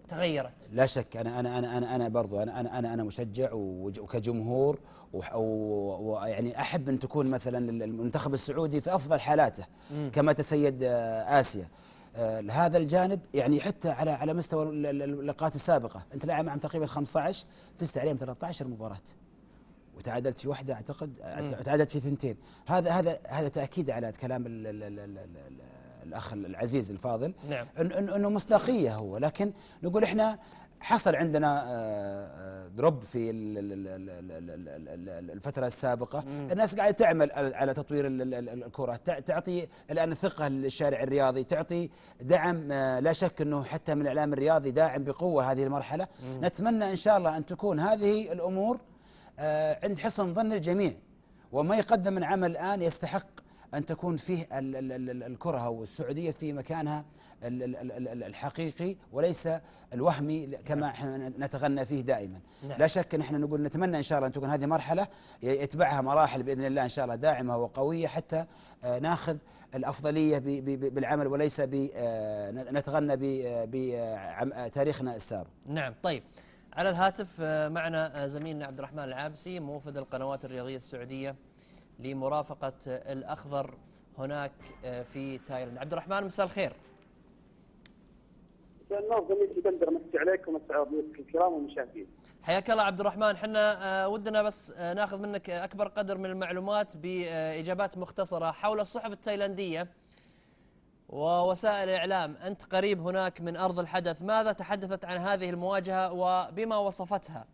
S1: تغيرت؟
S2: لا شك أنا أنا أنا أنا أنا برضو أنا أنا أنا أنا مشجع وكجمهور ويعني أحب أن تكون مثلا المنتخب السعودي في أفضل حالاته كما تسيد آه، آسيا. آه، هذا الجانب يعني حتى على على مستوى ال- ال- اللقاءات السابقة. أنت لاعب معهم تقريبا 15 فزت عليهم 13 مباراة. وتعادلت في واحدة أعتقد تعادلت في ثنتين. هذا هذا هذا تأكيد على كلام ال ال ال ال ال الأخ العزيز الفاضل.
S1: نعم.
S2: إنه مصداقية هو. لكن نقول إحنا حصل عندنا دروب في الفترة السابقة الناس قاعدة تعمل على تطوير الكرة تعطي الآن ثقة للشارع الرياضي تعطي دعم لا شك أنه حتى من الإعلام الرياضي داعم بقوة هذه المرحلة نتمنى إن شاء الله أن تكون هذه الأمور عند حسن ظن الجميع وما يقدم من عمل الآن يستحق أن تكون فيه الكرة والسعودية في مكانها الحقيقي وليس الوهمي كما إحنا نتغنى فيه دائما.
S1: نعم.
S2: لا شك نحن نقول نتمنى إن شاء الله أن تكون هذه مرحلة يتبعها مراحل بإذن الله إن شاء الله داعمة وقوية حتى آه، ناخذ ب- بالعمل وليس ب- آه، نتغنى بتاريخنا السابق.
S1: نعم طيب. على الهاتف آه، معنا آه، زميلنا عبد الرحمن العابسي موفد القنوات الرياضية السعودية لمرافقة آه، الأخضر هناك آه، في تايلاند. عبد الرحمن مساء الخير.
S4: ضيوفك الكرام والمشاهدين.
S1: حياك الله عبد الرحمن. حنا آه، ودنا بس آه، ناخذ منك أكبر قدر من المعلومات بإجابات مختصرة حول الصحف التايلاندية ووسائل الإعلام. أنت قريب هناك من أرض الحدث. ماذا تحدثت عن هذه المواجهة وبما وصفتها؟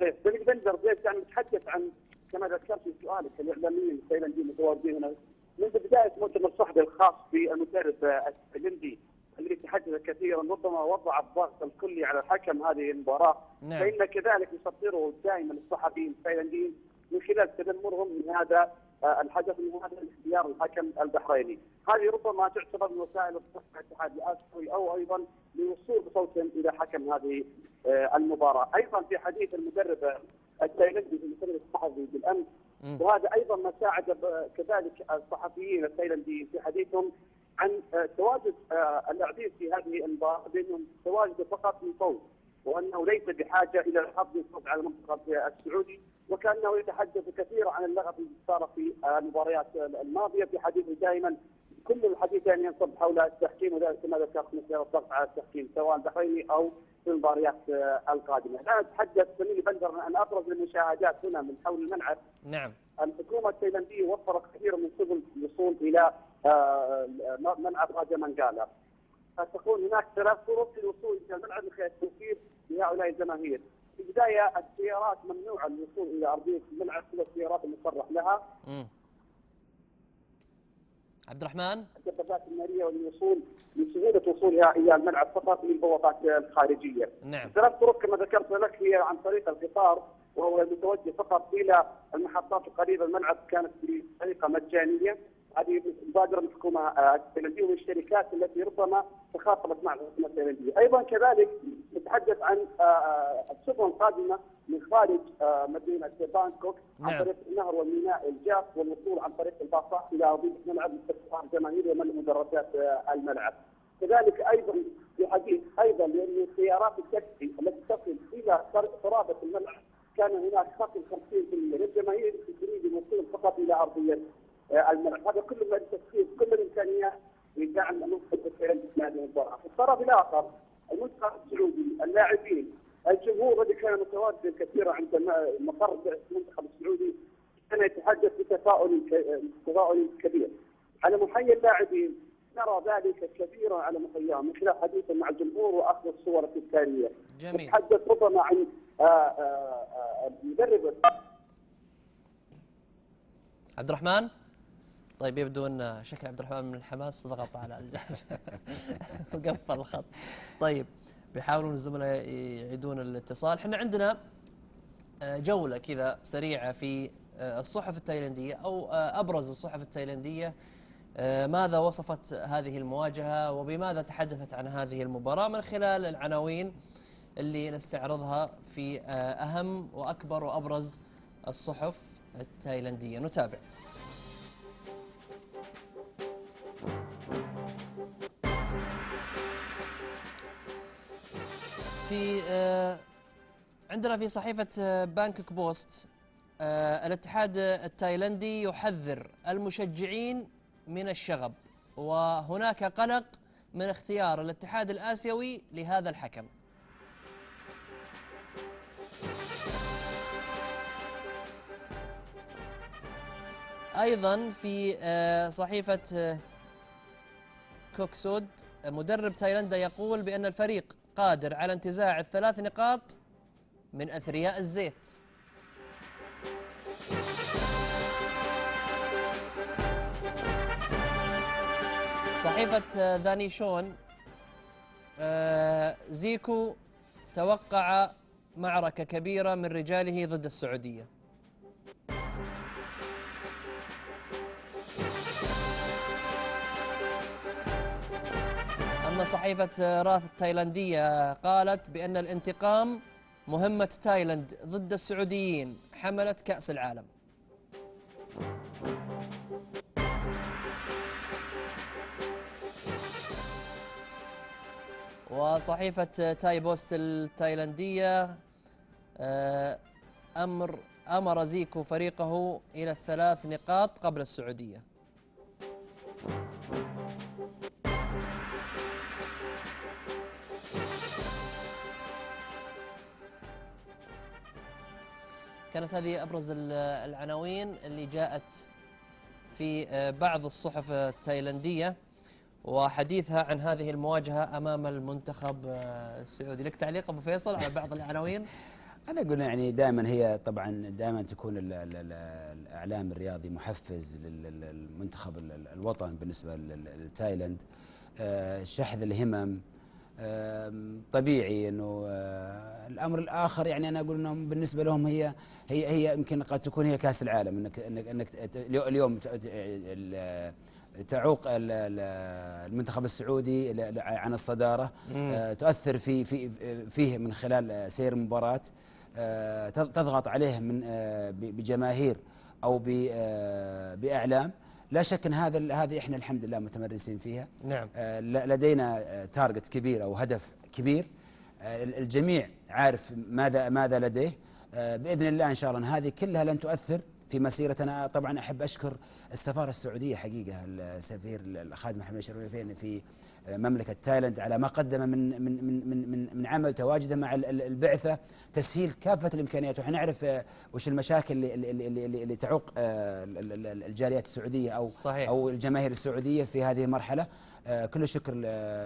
S4: طيب بندر زيد يعني نتحدث عن كما ذكرت في سؤالك الإعلاميين التايلانديين المتواجدين هنا منذ بداية مؤتمر صحفي الخاص بالمدرب التايلندي الذي تحدث كثيرا ربما وضع الضغط الكلي على الحكم هذه المباراة
S1: نعم.
S4: فإن كذلك يصدره دائما الصحفيين التايلانديين من خلال تذمرهم من هذا آه، الحدث من هذا الاختيار الحكم البحريني، هذه ربما تعتبر من وسائل الضغط على الاتحاد الاسيوي أو أيضا للوصول بصوتهم إلى حكم هذه آه، المباراة، أيضا في حديث المدرب التايلندي في المؤتمر الصحفي
S1: بالأمس.
S4: وهذا أيضا ما ساعد كذلك الصحفيين التايلنديين في حديثهم عن آه، تواجد آه، اللاعبين في هذه المباراة بأنهم تواجدوا فقط من فوز وأنه ليس بحاجة إلى الحظ الفوز على المنتخب السعودي وكأنه يتحدث كثيرا عن اللغط اللي صار في آه، المباريات الماضية في حديثه دائما كل الحديث يعني ينصب حول التحكيم وذلك كما ذكرت مثل الضغط على التحكيم سواء البحريني أو في المباريات آه، القادمة. الآن أتحدث زميلي بندر عن أبرز المشاهدات هنا من حول الملعب
S1: نعم
S4: الحكومة التايلانديه وفرت كثير من سبل الوصول إلى آه، ملعب راجا مانجالا. تكون هناك ثلاث طرق للوصول إلى الملعب من خلال التوفير لهؤلاء الجماهير. في البداية السيارات ممنوعة الوصول إلى أرضية الملعب كل السيارات المصرح لها،
S1: مم. عبد الرحمن
S4: الدبابات النارية والوصول لسهوله وصولها إلى الملعب فقط للبوابات الخارجيه.
S1: نعم.
S4: ثلاث طرق كما ذكرت لك هي عن طريق القطار وهو المتوجه فقط إلى المحطات القريبة. من الملعب كانت بطريقة مجانية. هذه مبادرة من الحكومة آه، التايلانديه ومن الشركات التي ربما تخاطبت مع الحكومة التايلانديه، أيضا كذلك نتحدث عن آه، آه، السفن القادمة من خارج آه، مدينة بانكوك عن
S1: نعم.
S4: طريق النهر والميناء الجاف والوصول عن طريق الباصات إلى ارضيه الملعب لاستقبال الجماهير ومن مدرجات آه، الملعب. كذلك أيضا في حديث أيضا لأن سيارات التاكسي التي تصل إلى قرابه الملعب كان هناك خصم 50% للجماهير تريد الوصول فقط إلى أرضية آه، الملعب، هذا كله من تسخير كل الامكانيات لدعم المنتخب التايلاندي في هذه المباراة. في الطرف الآخر المنتخب السعودي اللاعبين الجمهور الذي كان متواجدا كثيرا عند مقر المنتخب السعودي كان يتحدث بتفاؤل تفاؤل كبير. على محيي اللاعبين نرى ذلك كثيرا على محياهم من خلال حديثهم مع الجمهور وأخذ الصور التذكاريه.
S1: جميل
S4: نتحدث ربما عن آه، آه، آه، المدرب
S1: عبد الرحمن طيب يبدو أن شكل عبد الرحمن من الحماس ضغط على وقفل الخط. طيب بيحاولون الزملاء يعيدون الاتصال. إحنا عندنا آه، جولة كذا سريعة في آه، الصحف التايلاندية أو آه، أبرز الصحف التايلاندية آه، ماذا وصفت هذه المواجهة وبماذا تحدثت عن هذه المباراة؟ من خلال العناوين اللي نستعرضها في أهم وأكبر وأبرز الصحف التايلاندية نتابع. في آه، عندنا في صحيفة آه، بانكوك بوست آه، الاتحاد التايلندي يحذر المشجعين من الشغب وهناك قلق من اختيار الاتحاد الآسيوي لهذا الحكم. أيضا في صحيفة كوكسود مدرب تايلندا يقول بأن الفريق قادر على انتزاع الثلاث نقاط من أثرياء الزيت. صحيفة آه، دانيشون آه، زيكو توقع معركة كبيرة من رجاله ضد السعودية. صحيفة راث التايلاندية قالت بأن الانتقام مهمة تايلاند ضد السعوديين حملت كأس العالم. وصحيفة تاي بوست التايلاندية آه، أمر أمر زيكو فريقه إلى الثلاث نقاط قبل السعودية. كانت هذه أبرز ال- العناوين اللي جاءت في آه، بعض الصحف التايلاندية وحديثها عن هذه المواجهة أمام المنتخب آه، السعودي. لك تعليق أبو فيصل على بعض العناوين؟
S2: أنا أقول يعني دائما هي طبعا دائما تكون ال ال ال الإعلام الرياضي محفز لل- لل- للمنتخب ال- ال- الوطن بالنسبة لل- لتايلاند آه، شحذ الهمم طبيعي إنه آه، الأمر الآخر يعني أنا أقول إنهم بالنسبة لهم هي هي هي يمكن قد تكون هي كأس العالم إنك إنك إنك اليوم تعوق ال- ال- المنتخب السعودي عن الصدارة آه، تؤثر في في فيه من خلال سير المباراة آه، تض- تضغط عليه من بجماهير أو بإعلام. لا شك إن هذا هذه إحنا الحمد لله متمرسين فيها.
S1: نعم.
S2: آه، لدينا آه، تارجت كبير أو هدف كبير. آه، ال- الجميع عارف ماذا ماذا لديه. آه، بإذن الله إن شاء الله هذه كلها لن تؤثر في مسيرتنا. طبعا أحب أشكر السفارة السعودية حقيقة السفير الخادم محمد الشريفين في آه، مملكة تايلاند على ما قدم من من من من من, عمل تواجده مع ال- ال- البعثة تسهيل كافة الإمكانيات وحنا نعرف آه، وش المشاكل اللي, اللي, اللي, اللي, تعوق آه، ال- ال- ال- الجاليات السعودية أو
S1: صحيح.
S2: أو الجماهير السعودية في هذه المرحلة آه، كل الشكر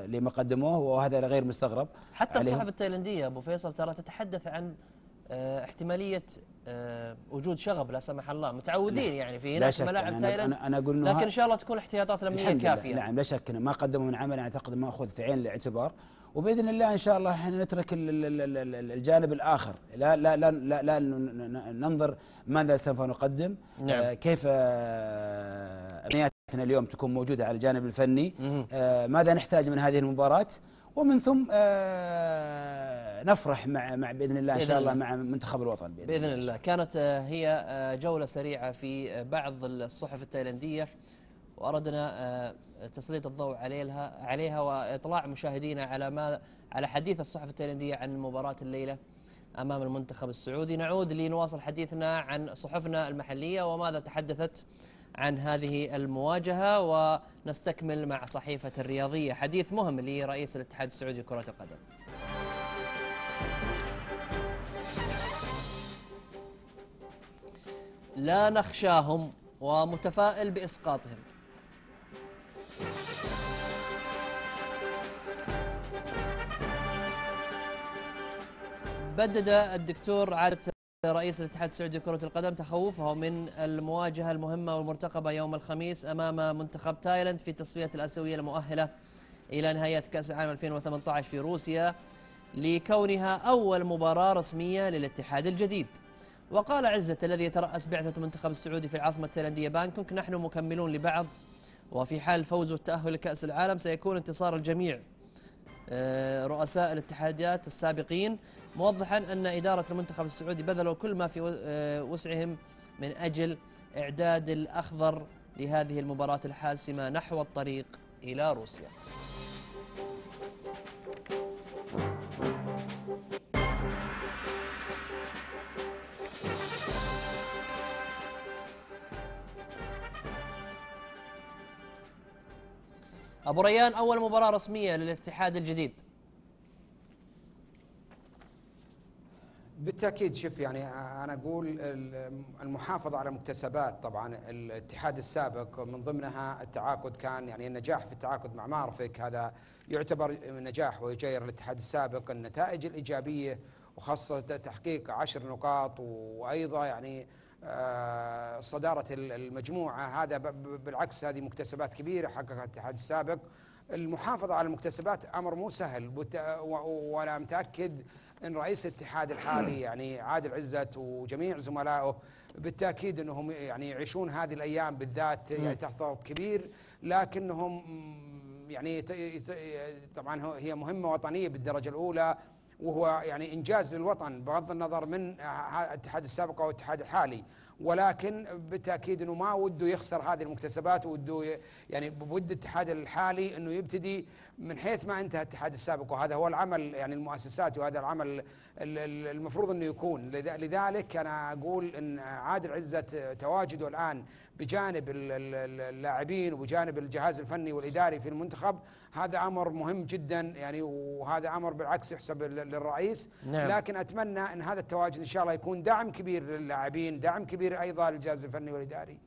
S2: لما قدموه وهذا غير مستغرب
S1: حتى. الصحف التايلندية أبو فيصل ترى تتحدث عن احتمالية آه، وجود شغب لا سمح الله متعودين يعني في هناك ملاعب تايلاند
S2: أنا- أنا أقول إنه
S1: لكن إن شاء الله تكون الاحتياطات الأمنية كافية.
S2: نعم لا شك ما قدموا من عمل أعتقد ماخوذ في عين الاعتبار. وبإذن الله إن شاء الله إحنا نترك ال- ال- ال- ال- الجانب الآخر. لا لا لا لا, لا ننظر ماذا سوف نقدم.
S1: نعم.
S2: آه كيف آه، أمنياتنا اليوم تكون موجودة على الجانب الفني. آه ماذا نحتاج من هذه المباراة؟ ومن ثم آه نفرح مع مع بإذن الله
S1: إن
S2: شاء الله
S1: الله.
S2: مع منتخب الوطن بإذن,
S1: بإذن الله. كانت آه، هي آه، جولة سريعة في بعض الصحف التايلندية وأردنا آه، تسليط الضوء عليها عليها وإطلاع مشاهدينا على ما على حديث الصحف التايلندية عن مباراة الليلة أمام المنتخب السعودي. نعود لنواصل حديثنا عن صحفنا المحلية وماذا تحدثت عن هذه المواجهة ونستكمل مع صحيفة الرياضية. حديث مهم لرئيس الاتحاد السعودي لكرة القدم. لا نخشاهم ومتفائل بإسقاطهم. بدد الدكتور عادة رئيس الاتحاد السعودي لكرة القدم تخوفه من المواجهة المهمة والمرتقبة يوم الخميس أمام منتخب تايلاند في تصفية الآسيوية المؤهلة إلى نهاية كأس العالم 2018 في روسيا لكونها أول مباراة رسمية للاتحاد الجديد. وقال عزت الذي يترأس بعثة المنتخب السعودي في العاصمة التايلاندية بانكوك نحن مكملون لبعض وفي حال فوز والتأهل لكأس العالم سيكون انتصار الجميع. آه، رؤساء الاتحادات السابقين موضحا أن إدارة المنتخب السعودي بذلوا كل ما في آه، وسعهم من أجل إعداد الأخضر لهذه المباراة الحاسمة نحو الطريق إلى روسيا. أبو ريان أول مباراة رسمية للاتحاد الجديد.
S3: بالتأكيد شوف يعني أنا أقول ال- المحافظة على مكتسبات طبعا الاتحاد السابق من ضمنها التعاقد كان يعني النجاح في التعاقد مع مارفك هذا يعتبر نجاح ويجير الاتحاد السابق. النتائج الإيجابية وخاصة تحقيق عشر نقاط وأيضا يعني صدارة ال- المجموعة هذا بالعكس هذه مكتسبات كبيرة حققها الاتحاد السابق. المحافظة على المكتسبات أمر مو سهل وأنا متأكد إن رئيس الاتحاد الحالي يعني عادل عزت وجميع زملائه بالتأكيد إنهم يعني يعيشون هذه الأيام بالذات يعني تحت ضغط كبير لكنهم يعني طبعا هي مهمة وطنية بالدرجة الأولى وهو يعني إنجاز للوطن بغض النظر من الاتحاد السابق أو الاتحاد الحالي. ولكن بالتأكيد إنه ما وده يخسر هذه المكتسبات وده يعني بود الاتحاد الحالي إنه يبتدي من حيث ما انتهى الاتحاد السابق. وهذا هو العمل يعني المؤسسات وهذا العمل ال- ال- المفروض إنه يكون. لذلك أنا أقول إن عادل عزت تواجده الآن بجانب ال- ال- اللاعبين وبجانب الجهاز الفني والإداري في المنتخب هذا أمر مهم جدا يعني وهذا أمر بالعكس يحسب لل- للرئيس
S1: نعم.
S3: لكن أتمنى إن هذا التواجد إن شاء الله يكون دعم كبير للاعبين دعم كبير أيضا للجهاز الفني والإداري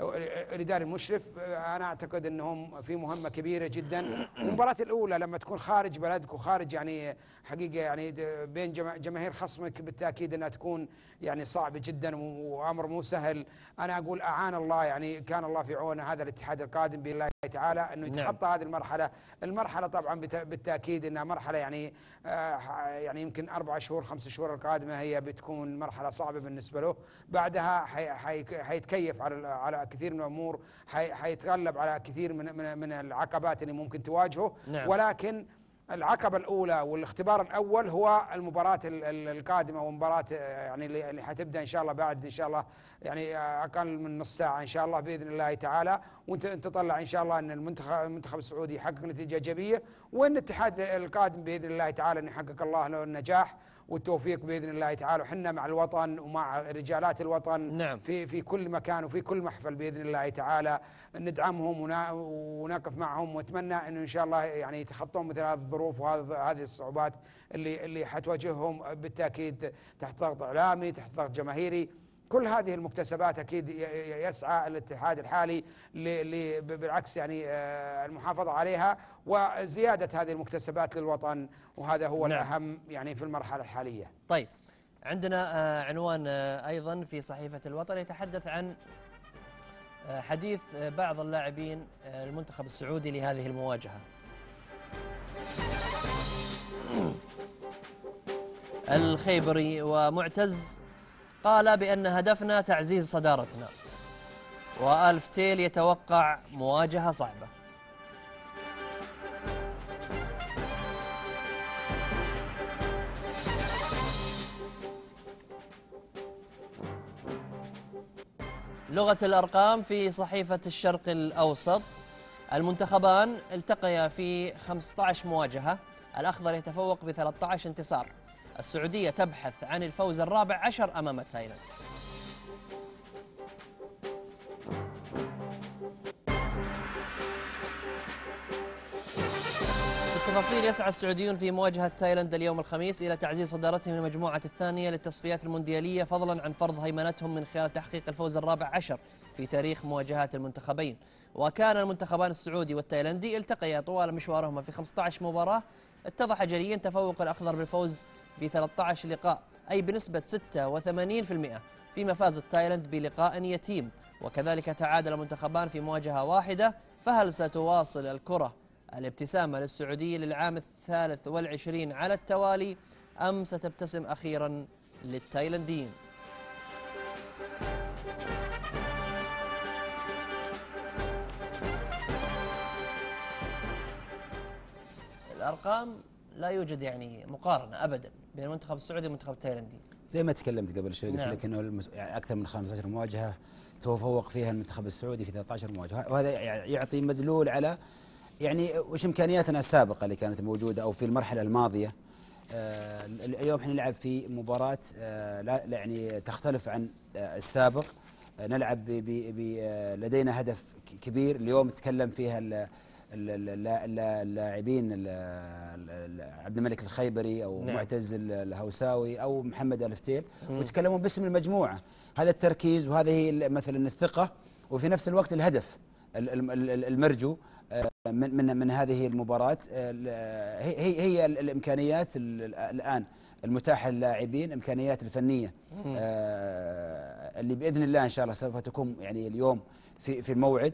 S3: الاداري المشرف أنا أعتقد إنهم في مهمة كبيرة جدا. المباراة الأولى لما تكون خارج بلدك وخارج يعني حقيقة يعني بين جما- جماهير خصمك بالتأكيد إنها تكون يعني صعبة جدا وأمر مو سهل. أنا أقول أعان الله يعني كان الله في عون هذا الاتحاد القادم باذن الله تعالى إنه
S1: نعم.
S3: يتخطى هذه المرحلة. المرحلة طبعا بالتأكيد إنها مرحلة يعني آه، يعني يمكن أربع شهور خمس شهور القادمة هي بتكون مرحلة صعبة بالنسبة له. بعدها حي- حي- حيتكيف على على كثير من الأمور حي- حيتغلب على كثير من من من العقبات اللي ممكن تواجهه.
S1: نعم.
S3: ولكن العقبة الأولى والاختبار الأول هو المباراة ال- ال- القادمة ومباراة يعني اللي حتبدأ إن شاء الله بعد إن شاء الله يعني أقل من نص ساعة إن شاء الله بإذن الله تعالى. وأنت تطلع إن شاء الله أن المنتخب المنتخب السعودي يحقق نتيجة إيجابية وأن الاتحاد القادم بإذن الله تعالى أن يحقق الله له النجاح. والتوفيق بإذن الله تعالى. وحنا مع الوطن ومع رجالات الوطن
S1: نعم.
S3: في في كل مكان وفي كل محفل بإذن الله تعالى. ندعمهم ونا- ونقف معهم. وأتمنى انه إن شاء الله يعني يتخطون مثل هذه الظروف وهذه هذه الصعوبات اللي اللي حتواجههم. بالتأكيد تحت ضغط إعلامي تحت ضغط جماهيري. كل هذه المكتسبات أكيد يسعى الاتحاد الحالي بالعكس يعني آه، المحافظة عليها وزيادة هذه المكتسبات للوطن وهذا هو
S1: نعم.
S3: الأهم يعني في المرحلة الحالية.
S1: طيب عندنا آه، عنوان آه، أيضا في صحيفة الوطن يتحدث عن حديث بعض اللاعبين المنتخب السعودي لهذه المواجهة. الخيبري ومعتز قال بأن هدفنا تعزيز صدارتنا. وألف تيل يتوقع مواجهة صعبة. لغة الأرقام في صحيفة الشرق الأوسط المنتخبان التقيا في 15 مواجهة الأخضر يتفوق ب 13 انتصار السعودية تبحث عن الفوز الرابع عشر أمام تايلاند. بالتفاصيل يسعى السعوديون في مواجهة تايلاند اليوم الخميس إلى تعزيز صدارتهم المجموعة الثانية للتصفيات المونديالية فضلا عن فرض هيمنتهم من خلال تحقيق الفوز الرابع عشر في تاريخ مواجهات المنتخبين. وكان المنتخبان السعودي والتايلندي التقيا طوال مشوارهما في 15 مباراة اتضح جليا تفوق الأخضر بالفوز ب 13 لقاء أي بنسبة 86% فيما فاز التايلند بلقاء يتيم. وكذلك تعادل المنتخبان في مواجهة واحدة فهل ستواصل الكرة؟ الابتسامة للسعودية للعام الثالث والعشرين على التوالي أم ستبتسم أخيرا للتايلنديين الأرقام لا يوجد يعني مقارنة أبدا بين المنتخب السعودي والمنتخب التايلندي.
S2: زي ما تكلمت قبل شوي قلت
S1: نعم.
S2: لك إنه المس... يعني أكثر من 15 مواجهة تفوق فيها المنتخب السعودي في 13 مواجهة. وهذا يع- يعطي مدلول على يعني وش إمكانياتنا السابقة اللي كانت موجودة أو في المرحلة الماضية. آه ال- اليوم إحنا نلعب في مباراة آه لا يعني تختلف عن آه السابق. آه نلعب ب ب ب آه لدينا هدف كبير. اليوم تكلم فيها ال- ال- ال- الل- الل- اللاعبين ال- ال- عبد الملك الخيبري أو
S1: نعم.
S2: معتز ال- الهوساوي أو محمد الفتيل وتكلمون باسم المجموعة. هذا التركيز وهذه مثلا الثقة وفي نفس الوقت الهدف ال- ال- ال- المرجو آه، من من من هذه المباراة ال- هي هي هي ال- الإمكانيات ال- الآن المتاحة للاعبين الإمكانيات الفنية. آه، اللي بإذن الله إن شاء الله سوف تكون يعني اليوم في في الموعد.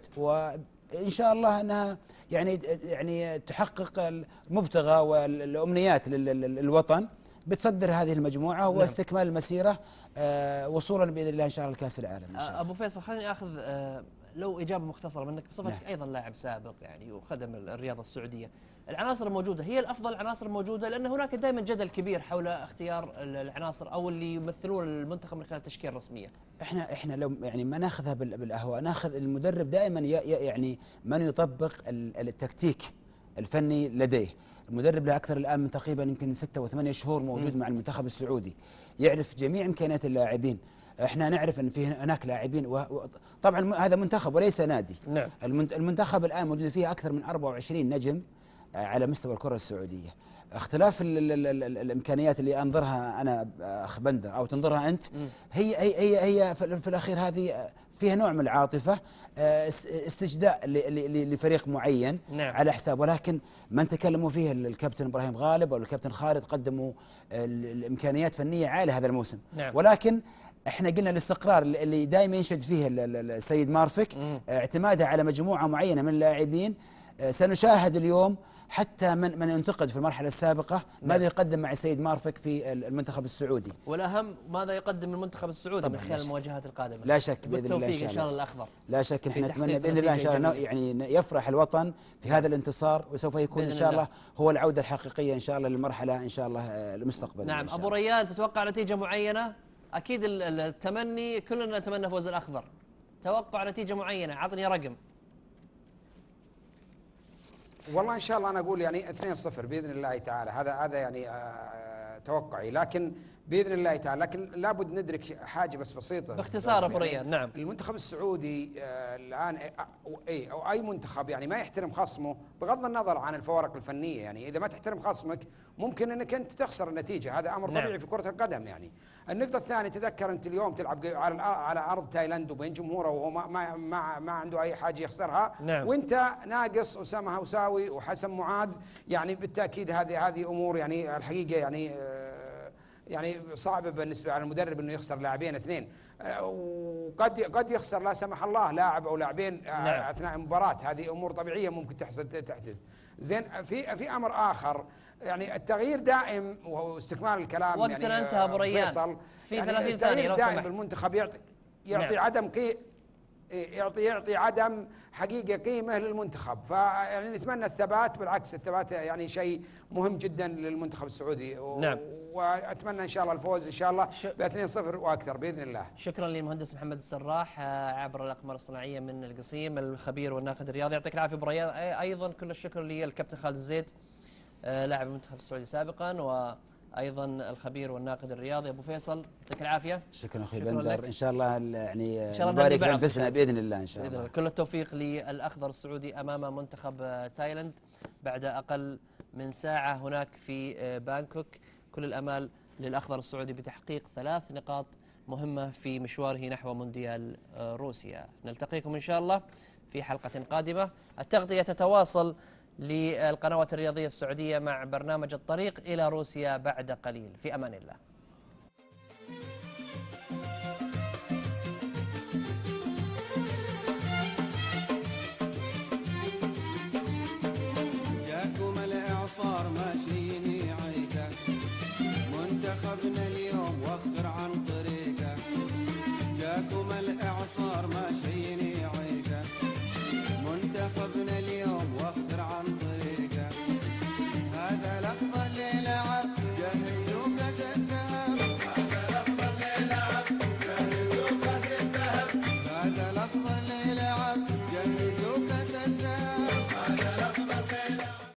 S2: وان شاء الله أنها يعني يعني تحقق المبتغى والأمنيات للوطن بتصدر هذه المجموعة واستكمال المسيرة آه، وصولا بإذن الله إن شاء الله لكأس العالم إن شاء الله.
S1: أبو فيصل خليني أخذ آه، لو إجابة مختصرة منك بصفتك
S2: نعم.
S1: أيضا لاعب سابق يعني وخدم ال- الرياضة السعودية. العناصر الموجوده هي الأفضل العناصر الموجوده لأن هناك دائما جدل كبير حول اختيار ال- العناصر أو اللي يمثلون المنتخب من خلال تشكيل رسميه
S2: إحنا إحنا لو يعني ما ناخذها بال- بالأهواء ناخذ المدرب دائما يعني من يطبق ال- التكتيك الفني لديه. المدرب له أكثر الآن من تقريبا يمكن ستة وثمانية شهور موجود مع المنتخب السعودي. يعرف جميع إمكانيات اللاعبين. إحنا نعرف إن في هناك لاعبين و- طبعا هذا منتخب وليس نادي
S1: نعم.
S2: المنت- المنتخب الآن موجود فيه أكثر من 24 نجم آه، على مستوى الكرة السعودية اختلاف ال ال ال ال الإمكانيات اللي أنظرها أنا آه، أخ بندر أو تنظرها أنت هي هي هي, هي في, في الأخير هذه آه، فيها نوع من العاطفة اس- استجداء لفريق معين
S1: نعم.
S2: على حساب ولكن من تكلموا فيه ال- الكابتن إبراهيم غالب أو الكابتن خالد قدموا ال- الإمكانيات فنية عالية هذا الموسم
S1: نعم.
S2: ولكن إحنا قلنا الاستقرار اللي- دائما ينشد فيه ال- ال- السيد مارفك. اعتماده على مجموعة معينة من اللاعبين آه، سنشاهد اليوم حتى من من ينتقد في المرحلة السابقة ماذا يقدم مع السيد مارفك في ال- المنتخب السعودي
S1: والأهم ماذا يقدم المنتخب السعودي من خلال. المواجهات القادمة
S2: لا شك بإذن الله إن شاء الله.
S1: الأخضر
S2: لا شك
S1: إحنا
S2: نتمنى بإذن الله إن شاء الله يعني يفرح الوطن في هذا الانتصار وسوف يكون
S1: إن
S2: شاء
S1: الله.
S2: الله هو العودة الحقيقية إن شاء الله للمرحلة إن شاء الله المستقبلية
S1: نعم
S2: أبو.
S1: ريان تتوقع نتيجة معينة أكيد ال- ال- التمني كلنا نتمنى فوز الأخضر. توقع نتيجة معينة عطني رقم.
S3: والله إن شاء الله أنا أقول يعني 2-0 بإذن الله تعالى. هذا هذا يعني آه، توقعي. لكن بإذن الله تعالى لكن لابد ندرك حاجة بس بسيطة.
S1: باختصار أبو
S3: يعني
S1: نعم.
S3: المنتخب السعودي آه، الآن أو- اي أو أي منتخب يعني ما يحترم خصمه بغض النظر عن الفوارق الفنية يعني. إذا ما تحترم خصمك ممكن إنك أنت تخسر النتيجة. هذا أمر
S1: نعم.
S3: طبيعي في كرة القدم يعني. النقطة الثانية تذكر أنت اليوم تلعب على على أرض تايلاند وبين جمهوره وهو ما ما ما, ما عنده أي حاجة يخسرها
S1: نعم.
S3: وأنت ناقص أسامة هوساوي وحسن معاذ يعني بالتأكيد هذه هذه أمور يعني الحقيقة يعني آه، يعني صعبة بالنسبة على المدرب إنه يخسر لاعبين اثنين آه، وقد قد يخسر لا سمح الله لاعب أو لاعبين آه،
S1: نعم.
S3: أثناء المباراه هذه أمور طبيعية ممكن تحصل تحدث زين في في أمر آخر يعني التغيير دائم واستكمال الكلام
S1: وقتنا
S3: يعني
S1: أنتهى أبو ريان.
S3: فيصل
S1: في
S3: يعني
S1: 30
S3: التغيير
S1: ثانية لو
S3: دائم
S1: سمحت.
S3: بالمنتخب يعطي يعطي
S1: نعم.
S3: عدم قي يعطي يعطي عدم حقيقة قيمة للمنتخب. فيعني نتمنى الثبات بالعكس الثبات يعني شيء مهم جدا للمنتخب السعودي. و-
S1: نعم.
S3: وأتمنى إن شاء الله الفوز إن شاء الله
S1: ش-
S3: ب 2-0 وأكثر بإذن الله.
S1: شكرا للمهندس محمد السراح آه، عبر الأقمار الصناعية من القصيم الخبير والناقد الرياضي. يعطيك العافية أبو أيضا كل الشكر للكابتن خالد الزيد آه، لاعب المنتخب السعودي سابقا وأيضا الخبير والناقد الرياضي أبو فيصل يعطيك العافية.
S2: شكرا أخوي
S1: شكراً لك.
S2: بندر إن شاء الله ال- يعني
S1: إن شاء الله
S2: نبارك
S1: الله.
S2: بإذن الله إن شاء الله.
S1: الله. كل التوفيق للأخضر السعودي أمام منتخب تايلاند بعد أقل من ساعة هناك في آه، بانكوك. كل الأمال للأخضر السعودي بتحقيق ثلاث نقاط مهمة في مشواره نحو مونديال آه، روسيا. نلتقيكم إن شاء الله في حلقة قادمة. التغطية تتواصل للقنوات الرياضية السعودية مع برنامج الطريق إلى روسيا بعد قليل. في أمان الله. جاكم الإعصار عيدا. منتخبنا اليوم